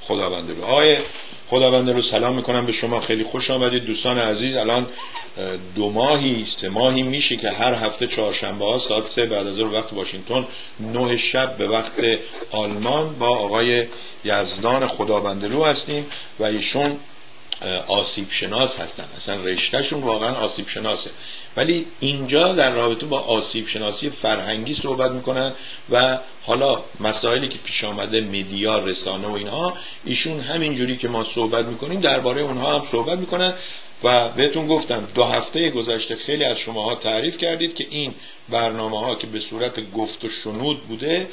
خداونده رو. آقای خداونده رو سلام می‌کنم به شما خیلی خوش آمدید. دوستان عزیز الان دو ماهی سه ماهی میشه که هر هفته چهارشنبه ها ساعت سه بعد از وقت واشنگتن نه شب به وقت آلمان با آقای یزدان خداوندلو هستیم و ایشون آسیب شناس هستن. اصلا رشتهشون واقعا آسیب شناسه ولی اینجا در رابطه با آسیب شناسی فرهنگی صحبت می‌کنن و حالا مسائلی که پیش آمده میدیا رسانه و اینها ایشون همینجوری که ما صحبت می‌کنیم درباره اونها هم صحبت می‌کنن و بهتون گفتم دو هفته گذشته خیلی از شماها تعریف کردید که این برنامه ها که به صورت گفت و شنود بوده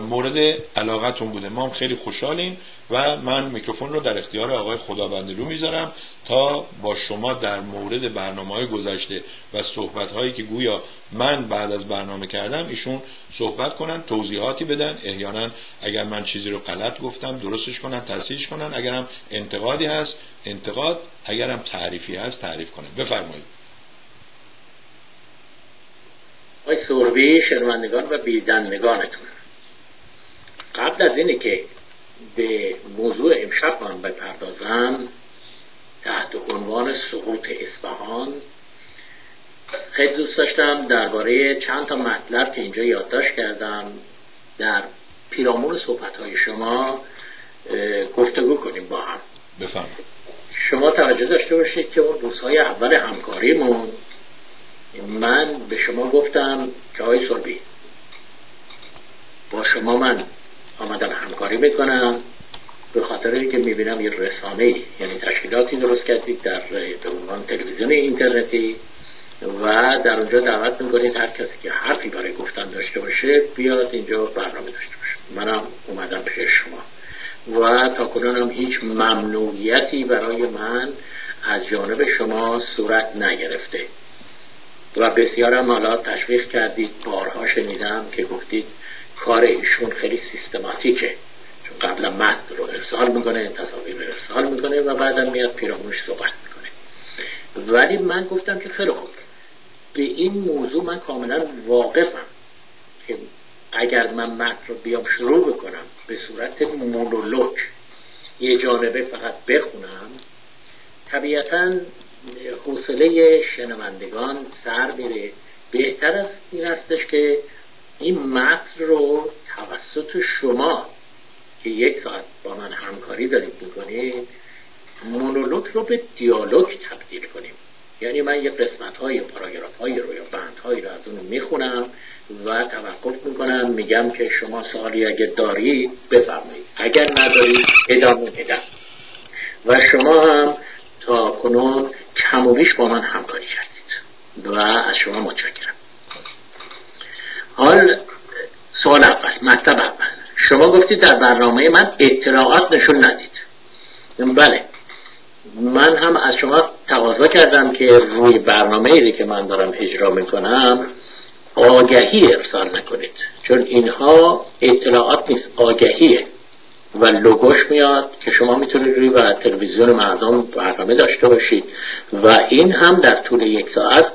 مورد علاقتون بوده. ما خیلی خوشحالیم و من میکروفون رو در اختیار آقای خداوندلو می‌ذارم تا با شما در مورد برنامه های گذشته و صحبت هایی که گویا من بعد از برنامه کردم ایشون صحبت کنن توضیحاتی بدن. احیانا اگر من چیزی رو غلط گفتم درستش کنن تصحیحش کنن. اگرم انتقادی هست انتقاد. اگرم تعریفی هست تعریف کنن. بفرمایید. آقای سوربی شنوندگان و بیدندگانتون. قبل از اینه که به موضوع امشب من بپردازم تحت عنوان سقوط اصفهان خیلی دوست داشتم درباره چند تا مطلب که اینجا یادداشت کردم. در پیرامون صحبت های شما گفتگو کنیم با هم. بفهم. شما توجه داشته باشید که اون روزهای اول همکاریمون من به شما گفتم که سربی با شما من. آمدم همکاری می‌کنم. به خاطر اینکه می‌بینم یه رسانه یعنی تشکیلاتی درست کردید در به عنوان تلویزیون اینترنتی و در اونجا دعوت می‌کنید هر کسی که حرفی برای گفتن داشته باشه بیاد اینجا برنامه داشته باشه. منم اومدم پیش شما. و تا کنونم هیچ ممنوعیتی برای من از جانب شما صورت نگرفته. و بسیارم حالا تشویق کردید بارها شنیدم که گفتید کار ایشون خیلی سیستماتیکه. چون قبلا متن رو ارسال می‌کنه تصاویر رو ارسال می‌کنه و بعدا میاد پیرامونش صحبت می‌کنه. ولی من گفتم که خیلی خوب. به این موضوع من کاملا واقفم که اگر من متن رو بیام شروع بکنم به صورت مونولوگ یه جانبه فقط بخونم طبیعتا حوصله شنوندگان سر میره. بهتر از این هستش که این متن رو توسط شما که یک ساعت با من همکاری دارید می‌کنید مونولوگ رو به دیالوگ تبدیل کنیم. یعنی من یه قسمت های پاراگراف های رو یا بند های رو از اون می‌خونم و توقف می‌کنم. میگم که شما سوالی اگه دارید بفرمایید. اگر ندارید ادامه میدم. و شما هم تا کنون کم و بیش با من همکاری کردید. و از شما متشکرم. حال سوال اول مطلب اول. شما گفتید در برنامه من اطلاعات نشون ندید. بله. من هم از شما تقاضا کردم که روی برنامه ای که من دارم اجرا می‌کنم آگهی ارسال نکنید. چون اینها اطلاعات نیست آگهیه. و لوگوش میاد که شما می‌تونید روی و تلویزیون مردم برنامه داشته باشید. و این هم در طول یک ساعت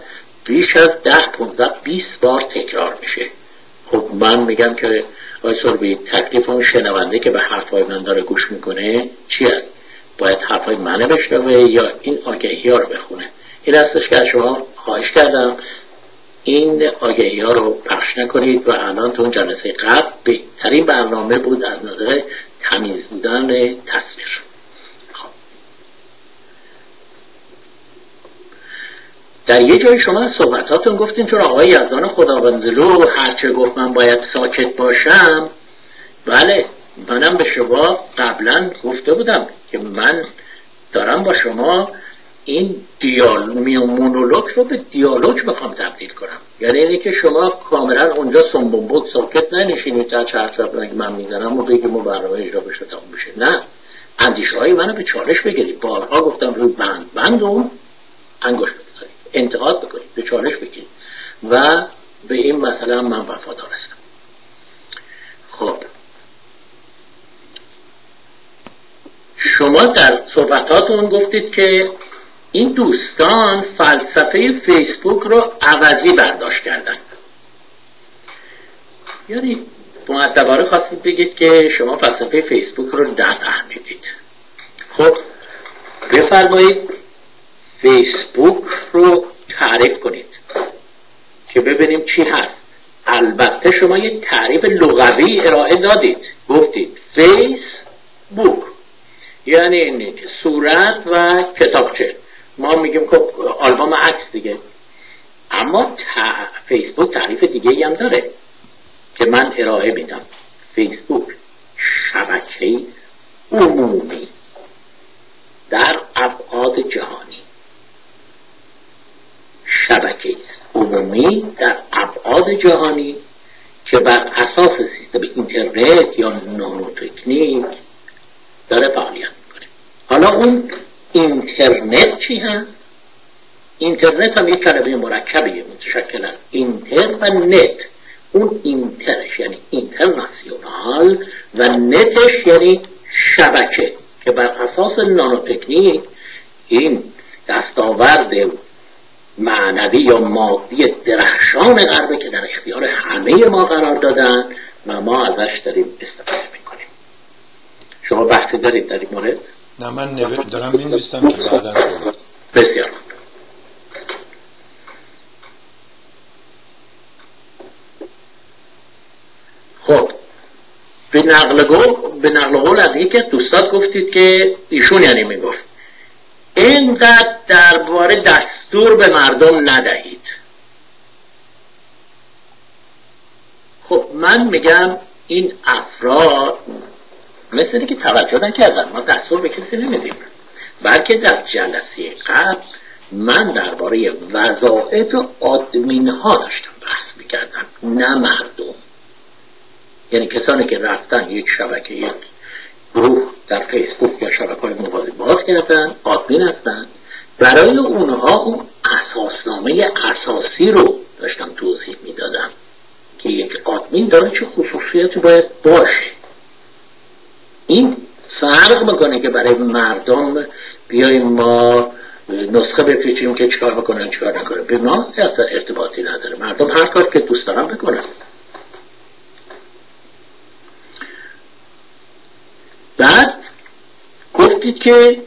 بیش از ده 15 20 بار تکرار میشه. خب من میگم که آقای سربی تکلیف اون شنونده که به حرفای من داره گوش می‌کنه چی است باید حرفای منه بشنوه یا این آگهی ها رو بخونه؟ این هستش که از شما خواهش کردم. این آگهی ها رو پخش نکنید و الان تو اون جلسه قبل بهترین برنامه بود از نظر تمیز بودن تصویر. در یه جای شما صحبتاتون گفتین چون آقای یزدان خداوندلو هرچه گفت من باید ساکت باشم. بله منم به شما قبلا گفته بودم که من دارم با شما این دیال مونولوگ رو به دیالوگ بخوام تبدیل کنم. یعنی اینه که شما کاملا اونجا سنبون ساکت ننشینید تا چه حرف من می‌زنم و بگیم و برنامه اجرا بشه تموم بشه. نه. اندیشه های منو به چالش بگیرید. بارها گفتم روی بند بند و انگوش انتقاد بکنید به چالش بگیرید و به این مسئله من وفادار هستم. خب. شما در صحبتاتون گفتید که این دوستان فلسفه فیسبوک رو عوضی برداشت کردن. یعنی معتباره خواستید بگید که شما فلسفه فیسبوک رو در فهمیدید خب بفرمایید فیسبوک رو تعریف کنید که ببینیم چی هست. البته شما یک تعریف لغوی ارائه دادید. گفتید فیس بوک یعنی این صورت و کتابچه. ما میگیم که آلبوم عکس دیگه. اما فیسبوک تعریف دیگه هم داره که من ارائه میدم. فیسبوک شبکه عمومی در ابعاد جهانی شبکه عمومی در ابعاد جهانی که بر اساس سیستم اینترنت یا نانوتکنیک داره فعالیت می‌کنه. حالا اون اینترنت چی هست؟ اینترنت هم یک کلمه مرکبیه متشکل از اینتر و نت. اون اینترش یعنی اینترناسیونال و نتش یعنی شبکه که بر اساس نانوتکنیک این دستاورد معنوی یا مادی درخشان غربه که در اختیار همه ما قرار دادن و ما ازش داریم استفاده می‌کنیم. شما بحثی دارید در این مورد؟ نه من دارم می که بعدا بسیار خب به نقل قول به نقل قول از یکی دوستات گفتید که ایشون یعنی می‌گفت. اینقدر درباره دستور به مردم ندهید. خب من میگم این افراد مثل که توجه نکردن ما دستور به کسی نمیدیم. بلکه در جلسه قبل من درباره وظایف آدمین ها داشتم بحث می‌کردم نه مردم. یعنی کسانی که رفتن یک شبکه یک گروه در فیسبوک یا شبکه های موازی باز کردن آدمین هستن. برای اونها اون اساسنامه اساسی رو داشتم توضیح می‌دادم که یک آدمین داره چه خصوصیتی باید باشه. این فرق می‌کنه که برای مردم بیایم ما نسخه بپیچیم که چیکار بکنن چیکار نکنن. به ما ارتباطی نداره. مردم هر کار که دوست دارن بکنن. بعد گفتید که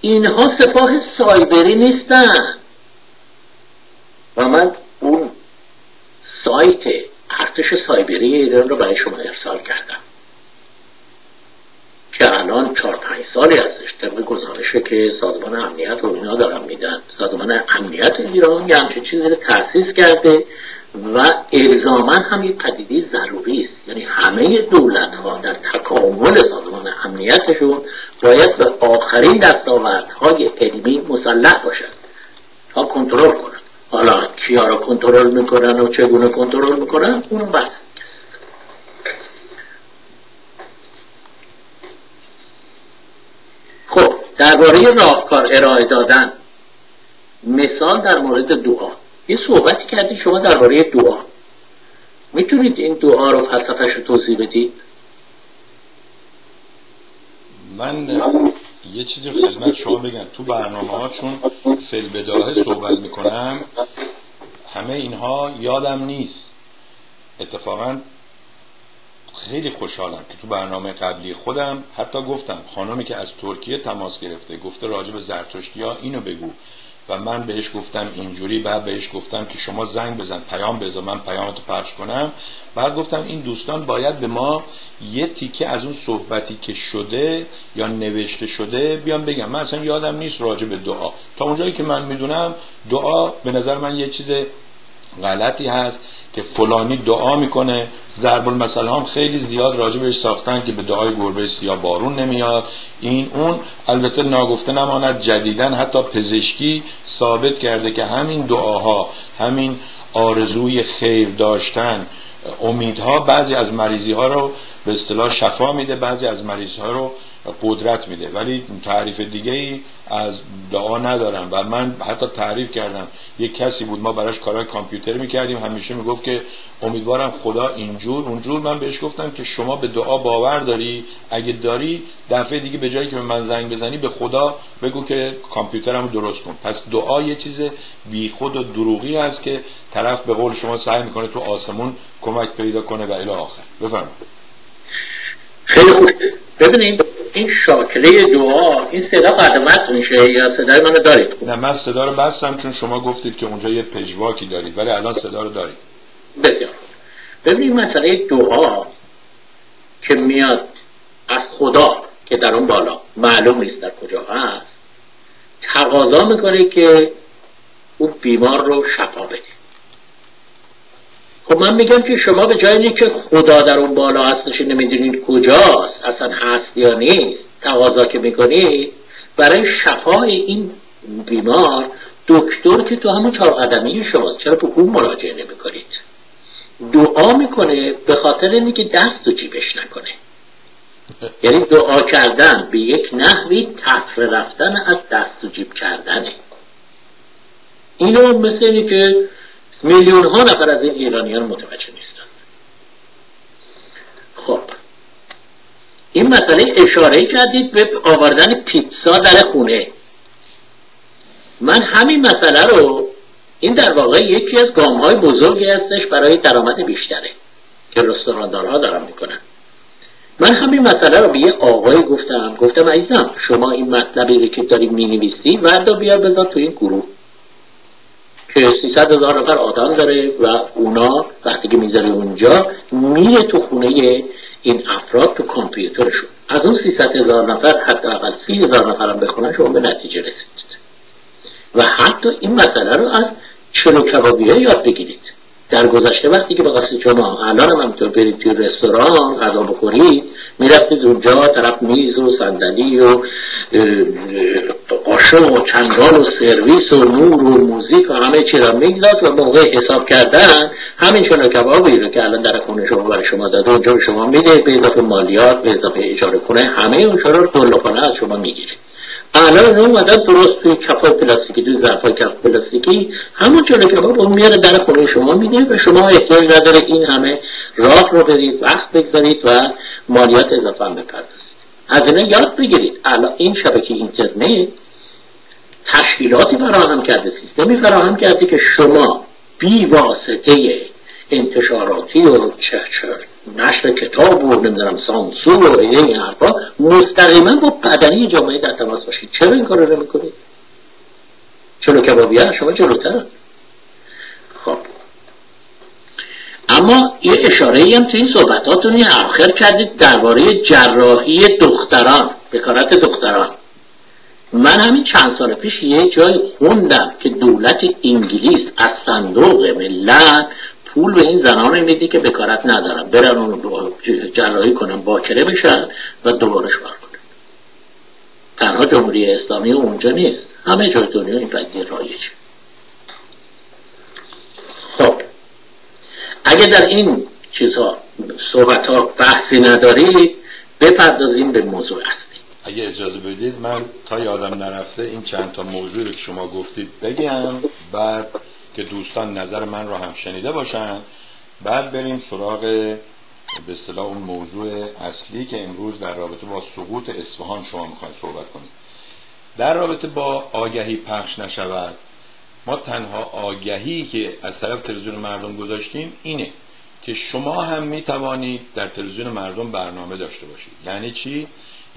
اینها سپاه سایبری نیستن. و من اون سایت ارتش سایبری ایران رو برای شما ارسال کردم. که الان چهار پنج سالی هستش طبق گزارشه که سازمان امنیت رو اینا دارن میدن. سازمان امنیت ایران یه همچین چیزی رو تأسیس کرده و الزاما هم یک پدیده ضروری است. یعنی همه دولت ها در تکامل سازمان امنیتشون باید به آخرین دستاوردهای علمی مسلح باشد تا کنترل کنن حالا کیا را کنترل می‌کنن و چگونه کنترل می‌کنن؟ اون بس خب درباره راهکار ارائه دادن مثال در مورد دعا. یه صحبتی کردی شما درباره دعا. می‌تونید این دعا رو فلسفهش رو توضیح بدید؟ من یه چیزی خدمت شما بگم. تو برنامه ها چون فلبداهه صحبت می‌کنم. همه اینها یادم نیست. اتفاقا خیلی خوشحالم که تو برنامه قبلی خودم حتی گفتم خانمی که از ترکیه تماس گرفته گفته راجب زرتشتی ها اینو بگو. و من بهش گفتم اینجوری بعد بهش گفتم که شما زنگ بزن پیام بزن من پیامتو پخش کنم. بعد گفتم این دوستان باید به ما یه تیکه از اون صحبتی که شده یا نوشته شده بیان بگم. من اصلا یادم نیست راجع به دعا. تا اونجایی که من می‌دونم دعا به نظر من یه چیز غلطی هست که فلانی دعا می‌کنه. ضرب المثل هم خیلی زیاد راجع بهش ساختن که به دعای گربه سیاه بارون نمیاد. این اون البته ناگفته نماند جدیدن حتی پزشکی ثابت کرده که همین دعاها همین آرزوی خیر داشتن امیدها بعضی از مریضی ها رو به اصطلاح شفا میده بعضی از مریض ها رو قدرت میده. ولی تعریف دیگه ای از دعا ندارم و من حتی تعریف کردم. یک کسی بود ما براش کارهای کامپیوتر می‌کردیم. همیشه می‌گفت که امیدوارم خدا اینجور اونجور. من بهش گفتم که شما به دعا باور داری؟ اگه داری دفعه دیگه به جایی که به من زنگ بزنی به خدا بگو که کامپیوترم درست کن. پس دعا یه چیز بیخود و دروغی است که طرف به قول شما سعی می‌کنه تو آسمون کمک پیدا کنه و الی آخر. بفرمایید. خیلی خوب. ببینید این شاکله دعا این صدا قدمت میشه یا صدای منو دارید؟ نه من صدا رو بستم چون شما گفتید که اونجا یه پژواکی دارید ولی الان صدا رو دارید. بسیار. ببینید مسئله دعا که میاد از خدا که در اون بالا معلوم نیست در کجا هست تقاضا می‌کنه که اون بیمار رو شفا بده. خب من میگم که شما به جای که خدا در اون بالا هستش نمی‌دونید کجاست اصلا هست یا نیست تقاضا که می‌کنید برای شفای این بیمار دکتر که تو همون چهار قدمی شماست چرا به اون مراجعه نمی‌کنید؟ دعا می‌کنه به خاطر اینکه دست و جیبش نکنه. یعنی دعا کردن به یک نحوی تفره رفتن از دست و جیب کردنه. اینو مثل اینی که میلیون ها نفر از این ایرانیان متوجه نیستن خب. این مسئله اشاره کردید به آوردن پیتزا در خونه. من همین مسئله رو این در واقع یکی از گام های بزرگی هستش برای درآمد بیشتره که رستوراندارها دارن می‌کنن. من همین مسئله رو به یه آقای گفتم. گفتم عزیزم شما این مطلبی که داری می‌نویسی وردا بیار بذار تو این گروه. که 300 هزار نفر آدم داره و اونا وقتی که می‌ذاره اونجا میره تو خونه این افراد تو کامپیوترشون. از اون 300 هزار نفر حتی اقل 30 هزار نفر هم بخونن شما به نتیجه رسیدید. و حتی این مسئله رو از چلو کبابی یاد بگیرید. در گذشته وقتی که با قصد شما الان هم همینطور برید توی رستوران غذا بخورید می‌رفتید اونجا طرف میز و صندلی و قاشق و چنگال و سرویس و نور و موزیک و همه چی را میگذاد و موقع حساب کردن همین شنو کبابی رو که الان در خونه شما برای شما داده اونجا به شما میده به اضافه مالیات به اضافه اجاره کنه همه اون رو از شما می‌گیره. الان اومدن درست توی کفای پلاستیکی توی ظرفای کف پلاستیکی همون چون که اون میاره در خونه شما میده و شما احتیاج نداره این همه راه رو برید وقت بگذارید و مالیات اضافه هم بپردازید. از یاد بگیرید. الان این شبکه اینترنت تشکیلاتی فراهم کرده سیستمی فراهم کرده که شما بی واسطه انتشاراتی و چه نشر کتاب و نمی‌دونم سانسور و این حرفا مستقیما با بدنی جامعه در تماس باشید. چرا این کار رو نمی‌کنید چرا کبابی شما جلوتر. خب. اما یه اشاره هم تو این صحبتاتون آخر کردید درباره جراحی دختران بکارت دختران. من همین چند سال پیش یه جای خوندم که دولت انگلیس از صندوق ملت پول به این زنان میدی که بکارت ندارن. برن اون جراحی کنن باکره بشن و دوباره شوهر کنن. تنها جمهوری اسلامی اونجا نیست. همه جای دنیا این قضیه رایج خب. اگه در این چیزها صحبت ها بحثی ندارید بپردازیم به موضوع اصلی. اگه اجازه بدید من تا یادم نرفته این چند تا موضوع رو شما گفتید بگم بعد که دوستان نظر من رو هم شنیده باشن. بعد بریم سراغ به اصطلاح اون موضوع اصلی که امروز در رابطه با سقوط اصفهان شما می‌خواید صحبت کنید در رابطه با آگهی پخش نشود ما تنها آگهی که از طرف تلویزیون مردم گذاشتیم اینه که شما هم می‌توانید در تلویزیون مردم برنامه داشته باشید. یعنی چی؟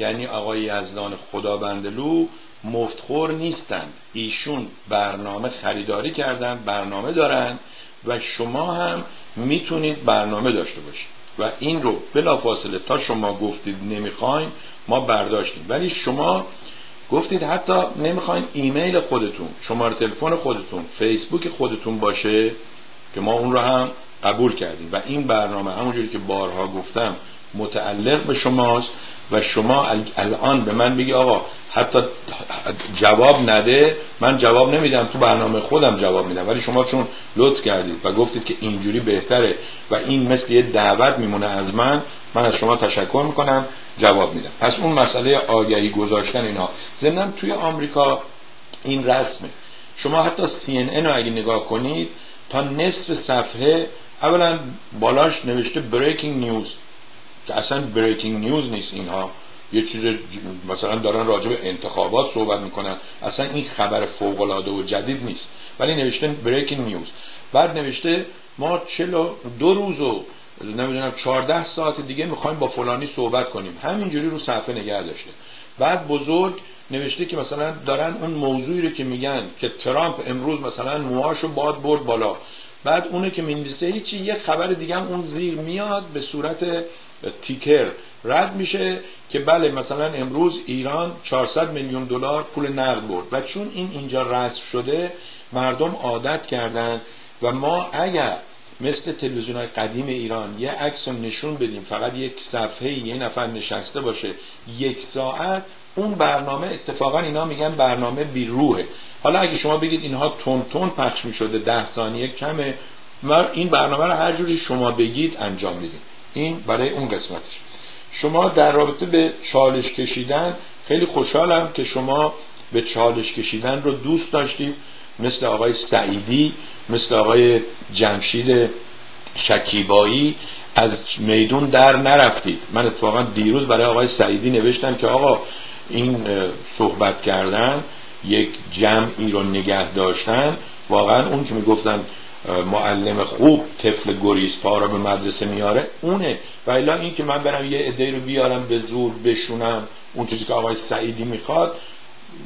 یعنی آقای یزدان خدا بندلو مفتخور نیستند. ایشون برنامه خریداری کردن برنامه دارن و شما هم می‌تونید برنامه داشته باشید. و این رو بلافاصله تا شما گفتید نمی‌خواین ما برداشتیم. ولی شما گفتید حتی نمی‌خواین ایمیل خودتون شماره تلفن خودتون فیسبوک خودتون باشه که ما اون رو هم قبول کردیم. و این برنامه همونجوری که بارها گفتم متعلق به شماست. و شما الان به من بگی آقا حتی جواب نده من جواب نمیدم تو برنامه خودم جواب میدم ولی شما چون لطف کردید و گفتید که اینجوری بهتره و این مثل یه دعوت میمونه از من من از شما تشکر می‌کنم جواب میدم. پس اون مسئله آگهی گذاشتن اینا. ضمن توی آمریکا این رسمه. شما حتی CNN رو اگه نگاه کنید تا نصف صفحه اولا بالاش نوشته بریکینگ نیوز اصلا بریکینگ نیوز نیست اینها. یه چیز مثلا دارن راجع به انتخابات صحبت می‌کنن. اصلا این خبر فوق العاده و جدید نیست. ولی نوشته بریکینگ نیوز بعد نوشته ما چلو دو روز و نمی‌دونم 14 ساعت دیگه می‌خوایم با فلانی صحبت کنیم. همینجوری رو صفحه نگه داشته. بعد بزرگ نوشته که مثلا دارن اون موضوعی رو که میگن که ترامپ امروز مثلا موهاشو باد برد بالا. بعد اونه که می‌نویسه هیچی یه خبر دیگه هم اون زیر میاد به صورت تیکر رد میشه که بله مثلا امروز ایران 400 میلیون دلار پول نقد برد. و چون این اینجا رسم شده مردم عادت کردن و ما اگر مثل تلویزیون های قدیم ایران یه عکس رو نشون بدیم فقط یک صفحه یه نفر نشسته باشه یک ساعت اون برنامه اتفاقا اینا میگن برنامه بیروهه حالا اگه شما بگید اینها تون تون پخش می‌شده ده ثانیه کمه و این برنامه رو هر جوری شما بگید انجام می‌دید این برای اون قسمتش. شما در رابطه به چالش کشیدن خیلی خوشحالم که شما به چالش کشیدن رو دوست داشتید مثل آقای سعیدی مثل آقای جمشید شکیبایی. از میدون در نرفتید. من اتفاقا دیروز برای آقای سعیدی نوشتم که آقا این صحبت کردن یک جمعی رو نگه داشتن. واقعا اون که می‌گفتن معلم خوب طفل گریز پا رو به مدرسه میاره. اونه. و الا این که من برم یه عده رو بیارم به زور بشونم اون چیزی که آقای سعیدی می‌خواد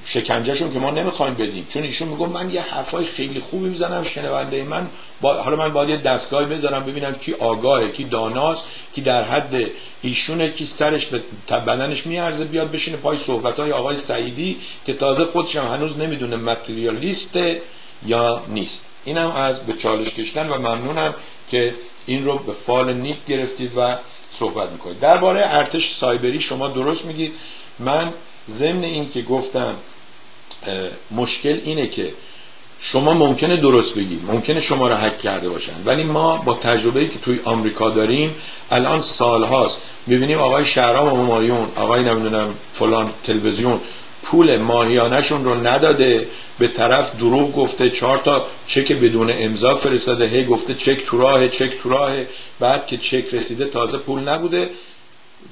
شکنجهشون که ما نمی‌خوایم بدیم. چون ایشون میگم من یه حرفای خیلی خوبی می‌زنم شنونده من با... حالا من باید یه دستگاهی بذارم ببینم کی آگاهه کی داناست کی در حد ایشونه کی سرش به بدنش میارزه بیاد بشینه پای صحبت های آقای سعیدی که تازه خودش هنوز نمی‌دونه متریالیسته یا نیست. اینم از به چالش کشتن و ممنونم که این رو به فال نیک گرفتید و صحبت می‌کنید. درباره ارتش سایبری شما درست میگید. من ضمن این که گفتم مشکل اینه که شما ممکنه درست بگید ممکنه شما رو حک کرده باشن ولی ما با تجربه که توی آمریکا داریم الان سالهاست. می‌بینیم آقای شهرام و همایون آقای نمی‌دونم فلان تلویزیون پول ماهیانشون رو نداده به طرف دروغ گفته چهار تا چک بدون امضا فرستاده هی گفته چک تو راه چک تو راه بعد که چک رسیده تازه پول نبوده.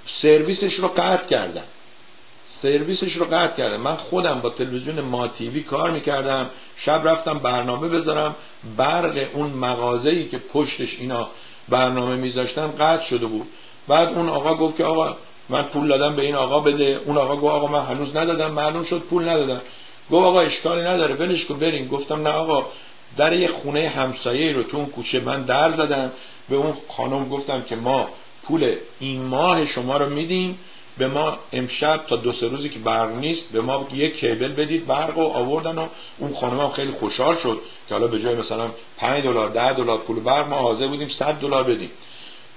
سرویسش رو قطع کردن. سرویسش رو قطع کردم من خودم با تلویزیون ما تیوی کار می‌کردم. شب رفتم برنامه بذارم. برق اون مغازه‌ای که پشتش اینا برنامه میذاشتن قطع شده بود. بعد اون آقا گفت که آقا من پول دادم به این آقا بده. اون آقا گفت آقا من هنوز ندادم. معلوم شد پول ندادم. گفت آقا اشکالی نداره. ولش کن. بریم. گفتم نه آقا. در یه خونه همسایه رو تو اون کوچه من در زدم. به اون خانم گفتم که ما پول این ماه شما رو میدیم. به ما امشب تا دو سه روزی که برق نیست به ما یک کیبل بدید. برق و آوردن و اون خانم هم خیلی خوشحال شد که حالا به جای مثلا 5 دلار 10 دلار پول برق ما حاضر بودیم 100 دلار بدیم.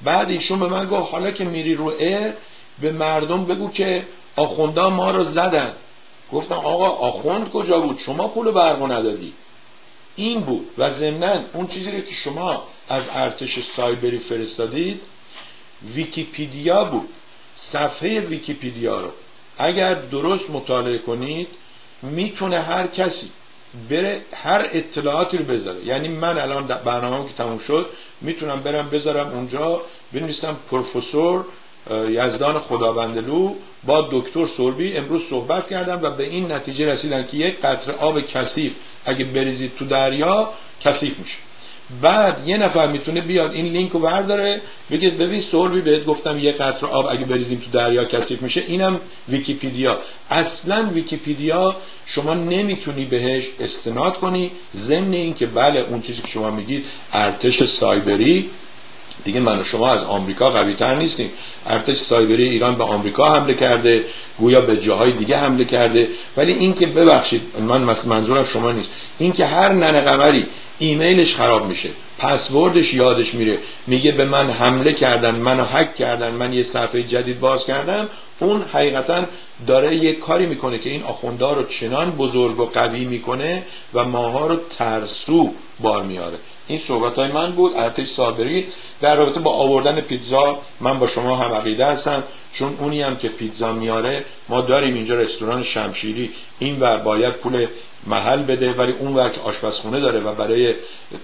بعد ایشون به من گفت حالا که میری رو ایر به مردم بگو که آخوندا ما رو زدن. گفتم آقا آخوند کجا بود؟ شما پول برق ندادی. این بود. و ضمنا اون چیزی که شما از ارتش سایبری فرستادید ویکیپیدیا بود. صفحه ویکیپیدیا رو اگر درست مطالعه کنید می‌تونه هر کسی بره هر اطلاعاتی رو بذاره. یعنی من الان برنامه که تموم شد می‌تونم برم بذارم اونجا بنویسم پروفسور یزدان خدابنده‌لو با دکتر سربی امروز صحبت کردم و به این نتیجه رسیدن که یک قطره آب کثیف اگه بریزید تو دریا کثیف میشه. بعد یه نفر می‌تونه بیاد این لینک رو برداره بگه ببین سربی بهت گفتم یه قطره آب اگه بریزیم تو دریا کثیف میشه. اینم ویکیپیدیا. اصلا ویکیپیدیا شما نمی‌تونی بهش استناد کنی ضمن اینکه بله اون چیزی که شما میگید ارتش سایبری دیگه من و شما از آمریکا قوی تر نیستیم. ارتش سایبری ایران به آمریکا حمله کرده گویا به جاهای دیگه حمله کرده. ولی اینکه ببخشید من منظورم شما نیست. اینکه هر ننه قمری ایمیلش خراب میشه پسوردش یادش میره میگه به من حمله کردن منو هک کردن من یه صفحه جدید باز کردم اون حقیقتا داره یک کاری می‌کنه که این آخونده رو چنان بزرگ و قوی می‌کنه و ماها رو ترسو بار میاره این صحبت های من بود ارتش صابری. در رابطه با آوردن پیتزا من با شما هم عقیده هستم. چون اونی هم که پیتزا میاره ما داریم اینجا رستوران شمشیری. این ور باید پول محل بده ولی اون ور که آشپزخونه داره و برای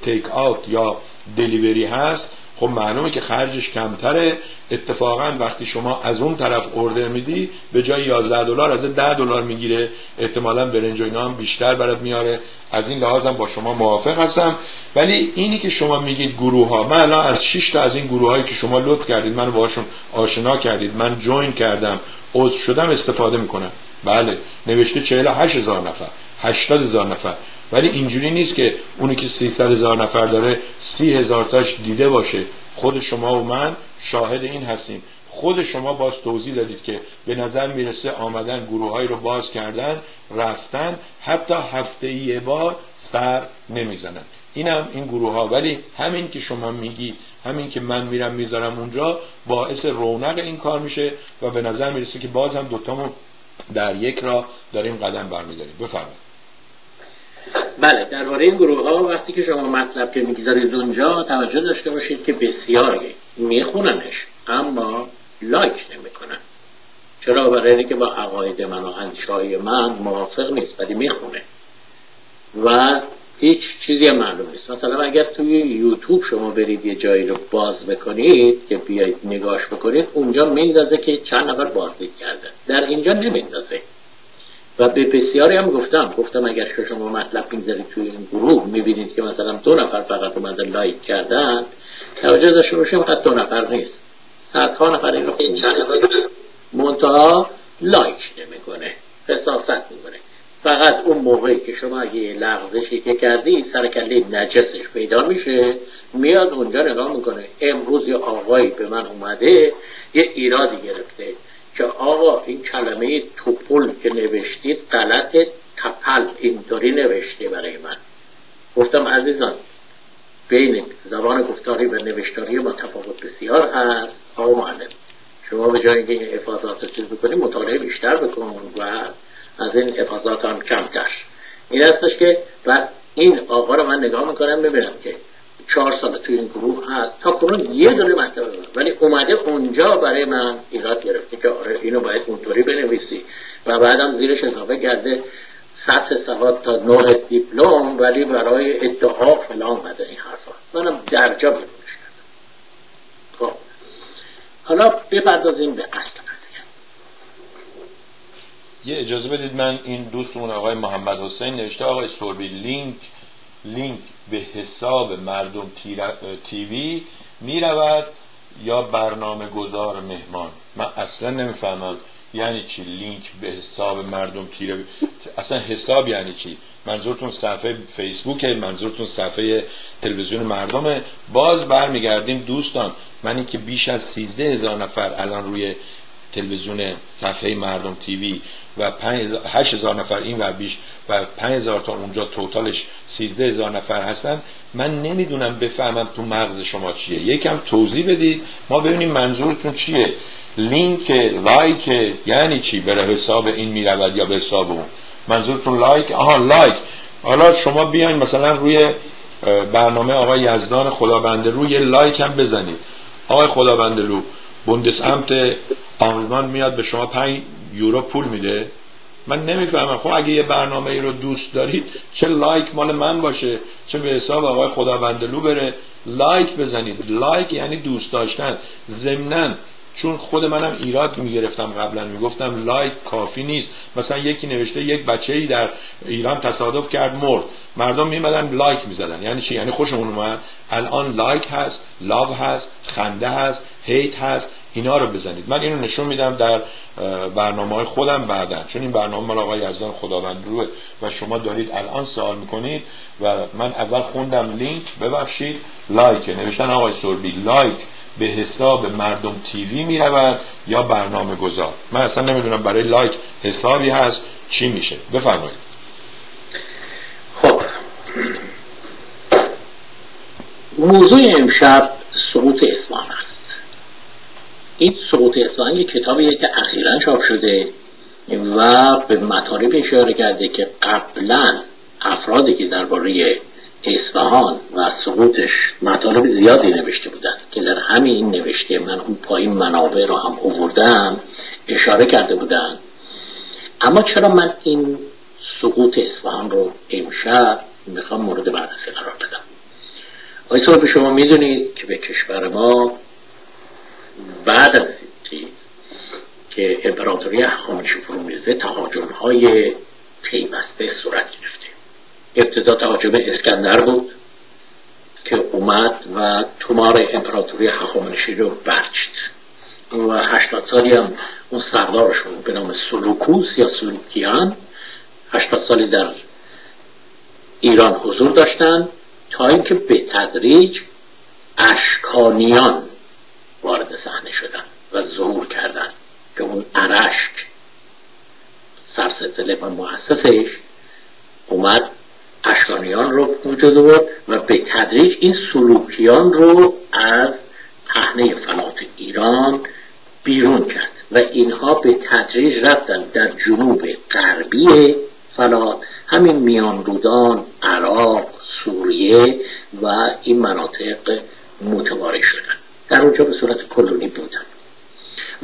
تیک آوت یا دلیوری هست خب معلومه که خرجش کمتره. اتفاقا وقتی شما از اون طرف اوردر میدی به جای 11 دلار از 10 دلار می‌گیره. احتمالا برنج و اینا هم بیشتر برات میاره. از این لحاظ هم با شما موافق هستم. ولی اینی که شما میگید گروه ها من الان از 6 تا از این گروه هایی که شما لطف کردید من باشون آشنا کردید من جوین کردم عضو شدم استفاده می‌کنم. بله نوشته 48 هزار نفر. 80 هزار نفر. ولی اینجوری نیست که اونی که 300 هزار نفر داره 30 هزار تاش دیده باشه. خود شما و من شاهد این هستیم. خود شما باز توضیح دادید که به نظر می‌رسه آمدن گروه رو باز کردن رفتن حتی هفته ای بار سر نمی‌زنن. اینم این گروه ها ولی همین که شما میگی همین که من میرم می‌ذارم اونجا باعث رونق این کار میشه و به نظر می‌رسه که باز هم دوتامون در یک را داریم قدم برمیداریم. بفرمایید. بله درباره این گروه ها وقتی که شما مطلب که می‌گذارید اونجا توجه داشته باشید که بسیاری میخوننش اما لایک نمی‌کنن. چرا؟ برای اینکه با عقاید من و اندیشه من موافق نیست ولی می‌خونه. و هیچ چیزی هم معلوم نیست. مثلا اگر توی یوتیوب شما برید یه جایی رو باز بکنید که بیایید نگاش بکنید اونجا میندازه که چند نفر بازدید کرده در اینجا نمیندازه. و به بسیاری هم گفتم گفتم اگر که شما مطلب می‌ذارید توی این گروه می‌بینید که مثلا دو نفر فقط اومدن لایک کردن توجه داشته باشیم فقط دو نفر نیست. صدها نفر این رو منتها لایک نمی‌کنه حساست می‌کنه. فقط اون موقعی که شما یه لغزشی که کردی سرکلی نجسش پیدا میشه میاد اونجا نگاه می‌کنه. امروز یه آقایی به من اومده یه ایرادی گرفته. که آقا این کلمه توپل که نوشتید غلط تپل اینطوری نوشته برای من. گفتم عزیزان بین زبان گفتاری و نوشتاری ما تفاوت بسیار هست. آقا معلم شما به جای اینکه این افاظات رو چیز مطالعه بیشتر بکن و از این افاظات هم کمتر. این هستش که بس این آقا رو من نگاه می‌کنم ببینم که چهار سال توی این گروه هست. تا کنون یه دونه مطلب ولی اومده اونجا برای من ایراد گرفته که آره اینو باید اونطوری بنویسی. و بعدم زیرش اضافه کرده سطح سواد تا نوع دیپلم ولی برای ادعا فلان بده این حرفا. منم درجا بگوش کردم خب. حالا بپردازیم به اصل. یه اجازه بدید من این دوستمون آقای محمد حسین نوشته آقای سوربی لینک لینک به حساب مردم تیوی می رود یا برنامه گذار مهمان. من اصلا نمی‌فهمم یعنی چی لینک به حساب مردم تیوی اصلا حساب یعنی چی؟ منظورتون صفحه فیسبوک منظورتون صفحه تلویزیون مردمه؟ باز برمیگردیم دوستان من اینکه بیش از سیزده هزار نفر الان روی تلویزیون صفحه مردم تیوی و هشت هزار نفر این و بیش و پنج هزار تا اونجا توتالش سیزده هزار نفر هستن. من نمی‌دونم بفهمم تو مغز شما چیه. یکم توضیح بدید. ما ببینیم منظورتون چیه. لینک لایک یعنی چی؟ بره حساب این می‌رود یا به حساب اون؟ منظورتون لایک؟ آها لایک. حالا شما بیاین مثلا روی برنامه آقای یزدان خدابنده‌لو یه لایک هم بزنید. آقای خدابنده‌لو Bundesamt آلمان میاد به شما 5 یورو پول میده. من نمی‌فهمم. خب اگه یه برنامه ای رو دوست دارید چه لایک مال من باشه چه به حساب آقای خدابنده‌لو بره. لایک بزنید. لایک یعنی دوست داشتن. ضمناً چون خود منم ایراد می‌گرفتم قبلا می‌گفتم لایک کافی نیست. مثلا یکی نوشته یک بچه ای در ایران تصادف کرد مرد. مردم میمدن لایک می‌زدن. یعنی چی؟ یعنی خوشمون اومد. الان لایک هست love هست خنده هست hate هست. اینا رو بزنید. من اینو نشون میدم در برنامه های خودم بعدا. چون این برنامه مال آقای یزدان خدابنده‌لوئه و شما دارید الان سوال می‌کنید و من اول خوندم لینک ببخشید لایک نوشتن آقای سربی لایک. به حساب مردم TV می رود یا برنامه گذار. من اصلا نمی‌دونم برای لایک حسابی هست چی میشه. بفرمایید. خب. موضوع امشب سقوط اصفهان است. این سقوط اصفهان یک کتابیه که اخیرا چاپ شده و به مطالب اشاره کرده که قبلا افرادی که درباره اصفهان و سقوطش مطالب زیادی نوشته بودن که در همین نوشته من اون پایین منابع رو هم اووردم اشاره کرده بودن اما چرا من این سقوط اصفهان رو امشب می‌خوام مورد بررسی قرار بدم؟ آیا به شما می‌دونید که به کشور ما بعد از چیز که امپراتوری هخامنشی فرو میرزه تهاجم های پیوسته صورت گرفته. ابتدا تهاجم اسکندر بود که اومد و تومار امپراتوری هخامنشی رو برچید و هشتاد سالی هم اون سردارشون به نام سلوکوس یا سلوکیان. هشتاد سالی در ایران حضور داشتن تا اینکه به تدریج اشکانیان وارد صحنه شدن و ظهور کردن که اون ارشک سرسلسله و مؤسسش اومد اشکانیان رو وجود بود و به تدریج این سلوکیان رو از پهنه فلات ایران بیرون کرد و اینها به تدریج رفتن در جنوب غربی فلات همین میان رودان عراق سوریه و این مناطق متوارد شدن. در اونجا به صورت کلونی بودن.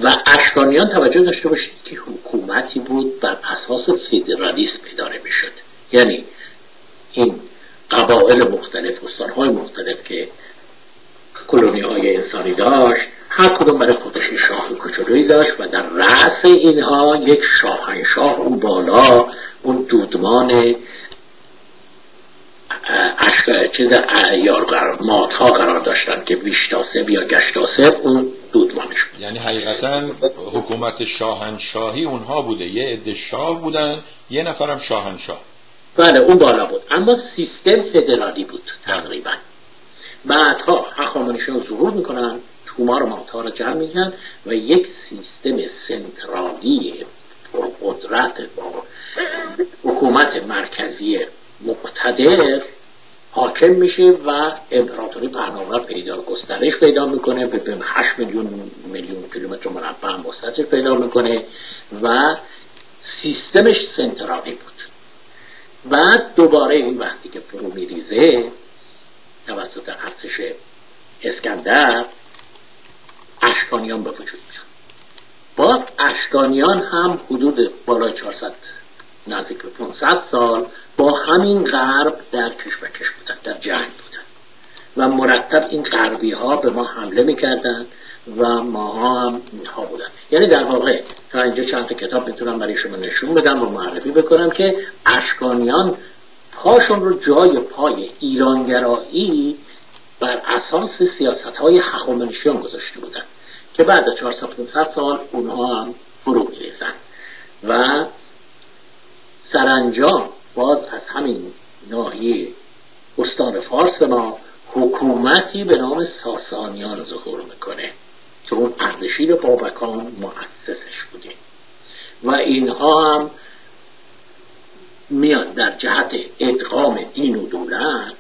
و اشکانیان توجه داشته باشید که حکومتی بود بر اساس فدرالیسم اداره می‌شد. یعنی این قبایل مختلف استانهای مختلف که کلونی های انسانی داشت هر کدوم برای خودش شاه کوچولویی داشت و در رأس اینها یک شاهنشاه اون بالا اون دودمان چیز قرار ماتها قرار داشتن که ویشتاسب یا گشتاسب اون دودمانش بود. یعنی حقیقتا حکومت شاهنشاهی اونها بوده. یه عده شاه بودن یه نفرم شاهنشاه. بله اون بالا بود. اما سیستم فدرالی بود تقریبا. بعدها هخامنشیان ظهور می‌کنن تومار ماتها رو جمع میگن و یک سیستم سنترالی قدرت با حکومت مرکزی مقتدر حاکم میشه و امپراتوری پهناور پیدا گسترش پیدا می‌کنه به 8 میلیون میلیون کیلومتر مربع وسعتش پیدا می‌کنه و سیستمش سنترالی بود. بعد دوباره این وقتی که فرو میریزه توسط ارتش اسکندر اشکانیان به وجود میاد. باز اشکانیان هم حدود بالای 400 نزدیک به 500 سال با همین غرب در کشمکش بودن در جنگ بودن. و مرتب این غربی ها به ما حمله می‌کردن و ما هم اینها بودن. یعنی در واقع تا اینجا چند تا کتاب می‌تونم برای شما نشون بدم و معرفی بکنم که اشکانیان پاشون رو جای پای ایرانگرایی بر اساس سیاست های هخامنشیان گذاشته بودن که بعد 400 سال اونها هم فرو میریزن. و سرانجام باز از همین ناحیه استان فارس ما حکومتی به نام ساسانیان ظهور می‌کنه. که اون اردشیر بابکان مؤسسش بوده. و اینها هم میان در جهت ادغام دین و دولت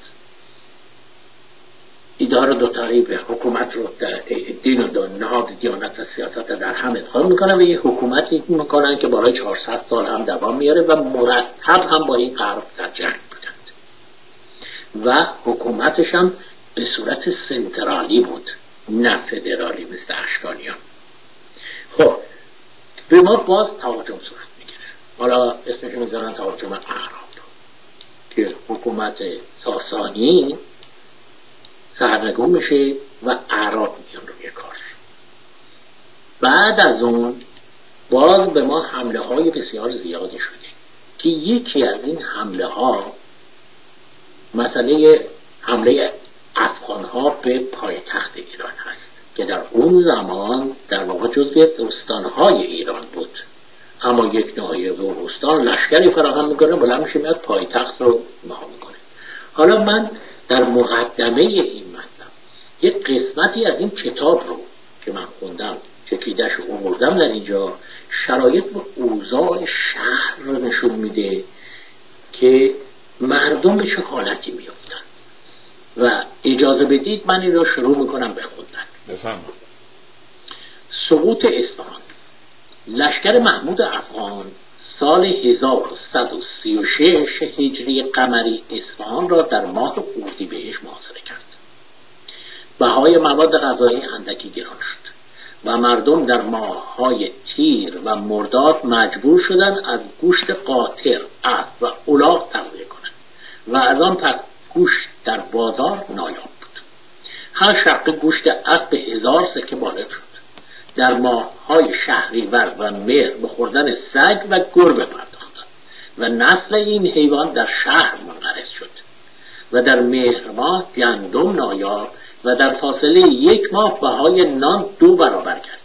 ایدار دو به حکومت رو در دین و نهاد دیانت و سیاست در هم ادخال می‌کنن و یه حکومتی می‌کنن که برای 400 سال هم دوام میاره و مرتب هم با این غرب در جنگ بودند. و حکومتش هم به صورت سنترالی بود. نه فدرالی مثل اشکانیان. خب به ما باز تهاجم صورت می‌گیره. حالا اسمش می‌ذارن تهاجم اعراب. که حکومت ساسانی سرنگون میشه و اعراب میان روی کار بعد از اون باز به ما حمله های بسیار زیادی شده که یکی از این حمله ها مسئله حمله افغان ها به پایتخت ایران هست که در اون زمان در واقع جزوی استانهای ایران بود. اما یک ناحیه و استان لشکری فراهم می‌کنه بلند میشه میاد پایتخت رو مها می‌کنه. حالا من در مقدمه این مطلب یک قسمتی از این کتاب رو که من خوندم چکیدش رو اومردم در اینجا شرایط و اوضاع شهر رو نشون میده که مردم به چه حالتی میافتن و اجازه بدید من این رو شروع می‌کنم به خوندن. سقوط اصفهان. لشکر محمود افغان سال 1136 هجری قمری اصفهان را در ماه اردیبهشت محاصره کرد. بهای مواد غذایی اندکی گران شد و مردم در ماههای تیر و مرداد مجبور شدند از گوشت قاطر اسب و الاغ تغذیه کنند و از آن پس گوشت در بازار نایاب بود. هر شقه گوشت اسب هزار سکه وارد شد. در ماههای شهریور و مهر به خوردن سگ و گربه پرداختند و نسل این حیوان در شهر منقرض شد و در مهر ماه گندم نایاب و در فاصله یک ماه بهای نان دو برابر کردید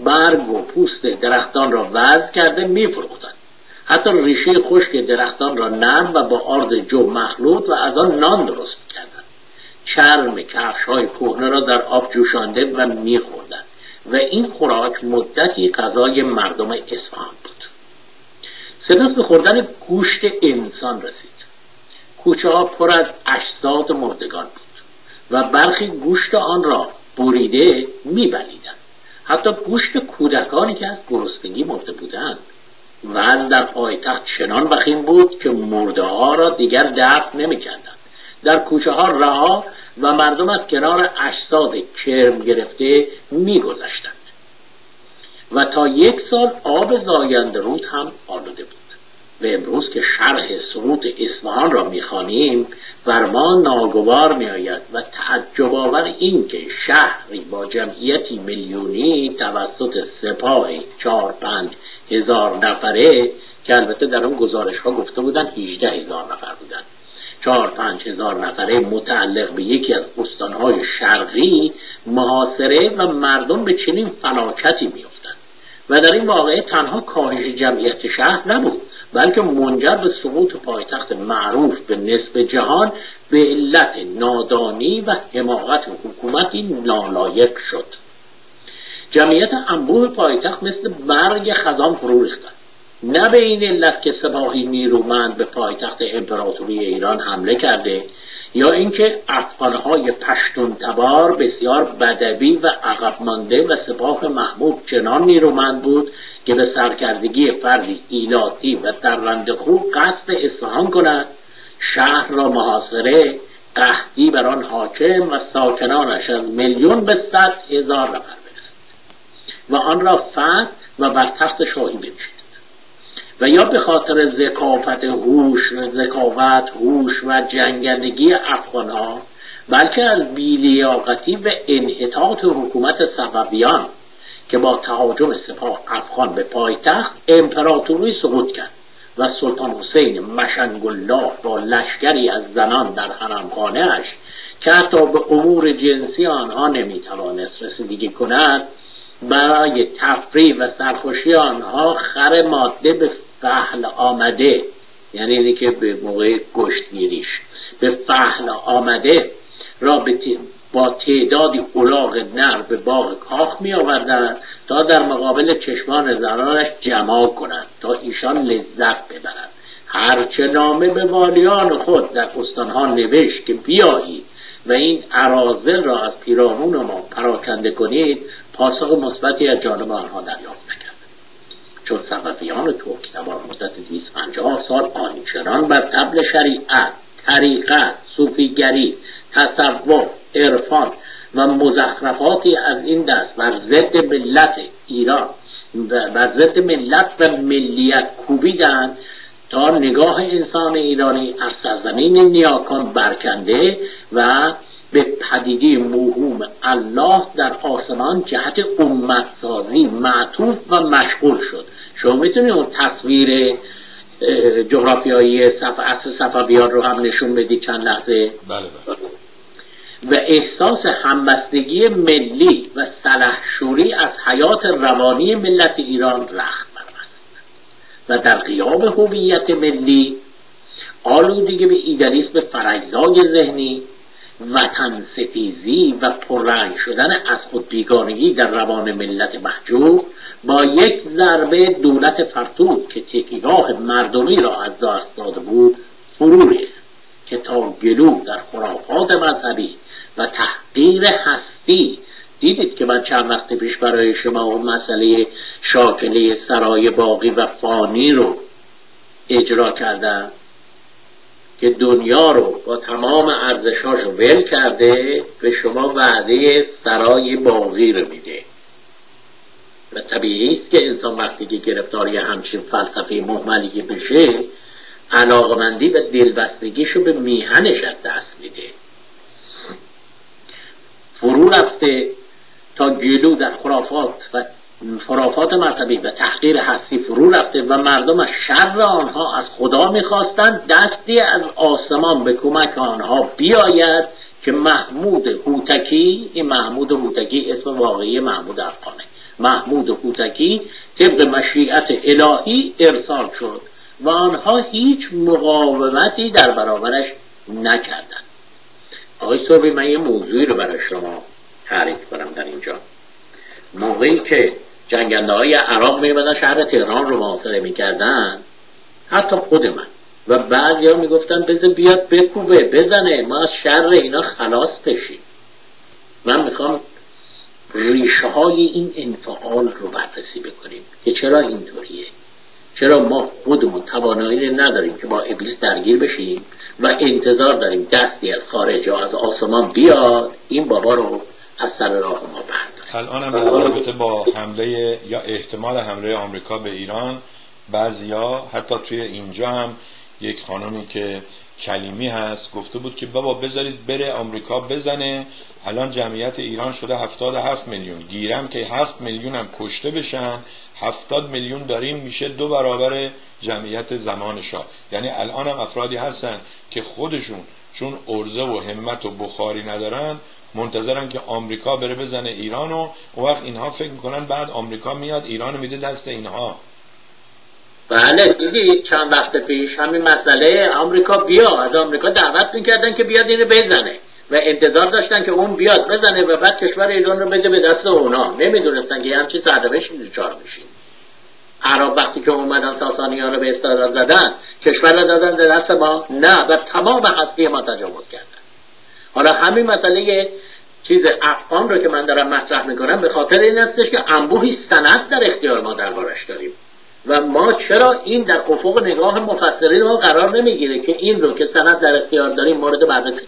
برگ و پوست درختان را وزن کرده میفروختند. حتی ریشه خشک درختان را نرم و با آرد جو مخلوط و از آن نان درست کردند چرم کفش های کهنه را در آب جوشانده و میخوردند و این خوراک مدتی غذای مردم اصفهان بود. سپس به خوردن گوشت انسان رسید. کوچه ها پر از اجساد مردگان بود و برخی گوشت آن را بریده میبلیدند. حتی گوشت کودکانی که از گرسنگی مرده بودند و در پایتخت چنان بخیم بود که مرده ها را دیگر دفن نمی‌کردند در کوچه ها رها و مردم از کنار اجساد کرم گرفته میگذشتند و تا یک سال آب زاینده رود هم آلوده بود. و امروز که شرح سقوط اصفهان را می‌خوانیم بر ما ناگوار میآید و تعجب آور این که شهری با جمعیتی میلیونی توسط سپاه چهار پنج هزار نفره که البته در اون گزارش ها گفته بودن 18 هزار نفر بودن. چهار پنج هزار نفره متعلق به یکی از استانهای شرقی محاصره و مردم به چنین فلاکتی میافتند. و در این واقعه تنها کاهش جمعیت شهر نبود بلکه منجر به سقوط پایتخت معروف به نصف جهان به علت نادانی و حماقت حکومتی نالایق شد. جمعیت انبوه پایتخت مثل برگ خزان فرو ریختند نه به این علت که سپاهی نیرومند به پایتخت امپراتوری ایران حمله کرده یا اینکه افغانهای پشتون تبار بسیار بدوی و عقب مانده و سپاه محمود چنان نیرومند بود که به سرکردگی فردی ایلاتی و درنده خوب قصد اصفهان کند شهر را محاصره قهدی بر آن حاکم و ساکنانش از میلیون به صد هزار برسد و آن را فتح و بر تخت شاهی بنشید و یا به خاطر ذکافت هوش ذکاوت هوش و جنگندگی افغانها بلکه از بیلیاقتی و انحطاط حکومت صفویان که با تهاجم سپاه افغان به پایتخت امپراتوری سقوط کرد و سلطان حسین مشنگ الله با لشکری از زنان در حرمخانهاش که حتی به امور جنسی آنها نمی‌توانست رسیدگی کند برای تفریح و سرخوشی آنها خر ماده به فهل آمده یعنی اینی که به موقع گشتگیریش. به فهل آمده را با تعدادی اولاغ نر به باغ کاخ می آوردن تا در مقابل چشمان زنانش جمع کنند تا ایشان لذت ببرند. هرچه نامه به والیان خود در استانها نوشت که بیایید و این عرازل را از پیرامون ما پراکنده کنید پاسخ مثبتی از جانب آنها دریافت چون صففیان ترک در مدت 250 سال آنچنان بر تبل شریعت طریقت صوفیگری تصوف عرفان و مزخرفاتی از این دست بر ضد ملت ایران بر ضد ملت و ملیت کوبیدند تا نگاه انسان ایرانی از سرزمین نیاکان برکنده و به پدیده موهوم الله در آسمان جهت امتسازی معطوف و مشغول شد. شما می‌تونید اون تصویر جغرافیایی صف اصل صفویان رو هم نشون بدید چند لحظه؟ بله بله. و احساس همبستگی ملی و سلحشوری از حیات روانی ملت ایران رخت است و در قیام هویت ملی آلودگی به ایدالیسم فرجزای ذهنی وطن ستیزی و پررنگ شدن از خود بیگانگی در روان ملت محجوب با یک ضربه دولت فرتود که تکیگاه مردمی را از دست داده بود فرو که تا گلو در خرافات مذهبی و تحقیر هستی دیدید که من چند وقت پیش برای شما اون مسئله شاکله سرای باقی و فانی رو اجرا کردم؟ که دنیا رو با تمام ارزشاش ول کرده به شما وعده سرای باقی رو میده. و طبیعی است که انسان وقتی که گرفتاری همچین فلسفه محملی بشه علاقمندی و دلبستگیشو به میهنش از دست میده. فرو رفته تا جلو در خرافات و خرافات مذهبی و تحقیر هستی فرو رفته و مردم از شر آنها از خدا می‌خواستند دستی از آسمان به کمک آنها بیاید که محمود هوتکی این محمود هوتکی اسم واقعی محمود افغانه محمود هوتکی طبق مشیعت الهی ارسال شد و آنها هیچ مقاومتی در برابرش نکردند. آقای صبحی من یه موضوعی رو برای شما تعریف کنم در اینجا. موقعی که جنگنده های عراق میمدن شهر تهران رو محاصره می‌کردن. حتی خود من. و بعضی ها می‌گفتن بذار بیاد بکوبه بزنه. ما از شر اینا خلاص بشیم. من می‌خوام ریشه های این انفعال رو بررسی بکنیم که چرا اینطوریه. چرا ما خودمون توانایی نداریم که با ابلیس درگیر بشیم و انتظار داریم دستی از خارج یا از آسمان بیاد. این بابا رو از سر راه ما برداریم. الان هم رابطه با حمله یا احتمال حمله آمریکا به ایران بعضیا حتی توی اینجا هم یک خانمی که کلیمی هست گفته بود که بابا بذارید بره آمریکا بزنه الان جمعیت ایران شده هفتاد هفت میلیون. گیرم که هفت میلیون هم کشته بشن هفتاد میلیون داریم میشه دو برابر جمعیت زمان شاه. یعنی الان هم افرادی هستن که خودشون چون ارزه و همت و بخاری ندارن منتظرن که آمریکا بره بزنه ایران و وقت اینها فکر می‌کنن بعد آمریکا میاد ایران میده دست اینها. بله دیدی چند وقت پیش همین مسئله آمریکا بیا از آمریکا دعوت می‌کردن که بیاد اینو بزنه و انتظار داشتن که اون بیاد بزنه و بعد کشور ایران رو بده به دست اونا. نمی‌دونستن که همچین سرنوشتی دچار میشیم عرب وقتی که اومدن ساسانی ها رو به استعداد زدن کشور رو دادن به دست ما. نه و تمام هستی ما تجاوز کردن. حالا همین مسئله چیز افغان رو که من دارم مطرح می‌کنم به خاطر این هستش که انبوهی سند در اختیار ما دربارش داریم. و ما چرا این در افق نگاه مفسرین ما قرار نمی‌گیره که این رو که سند در اختیار داریم مورد بررسی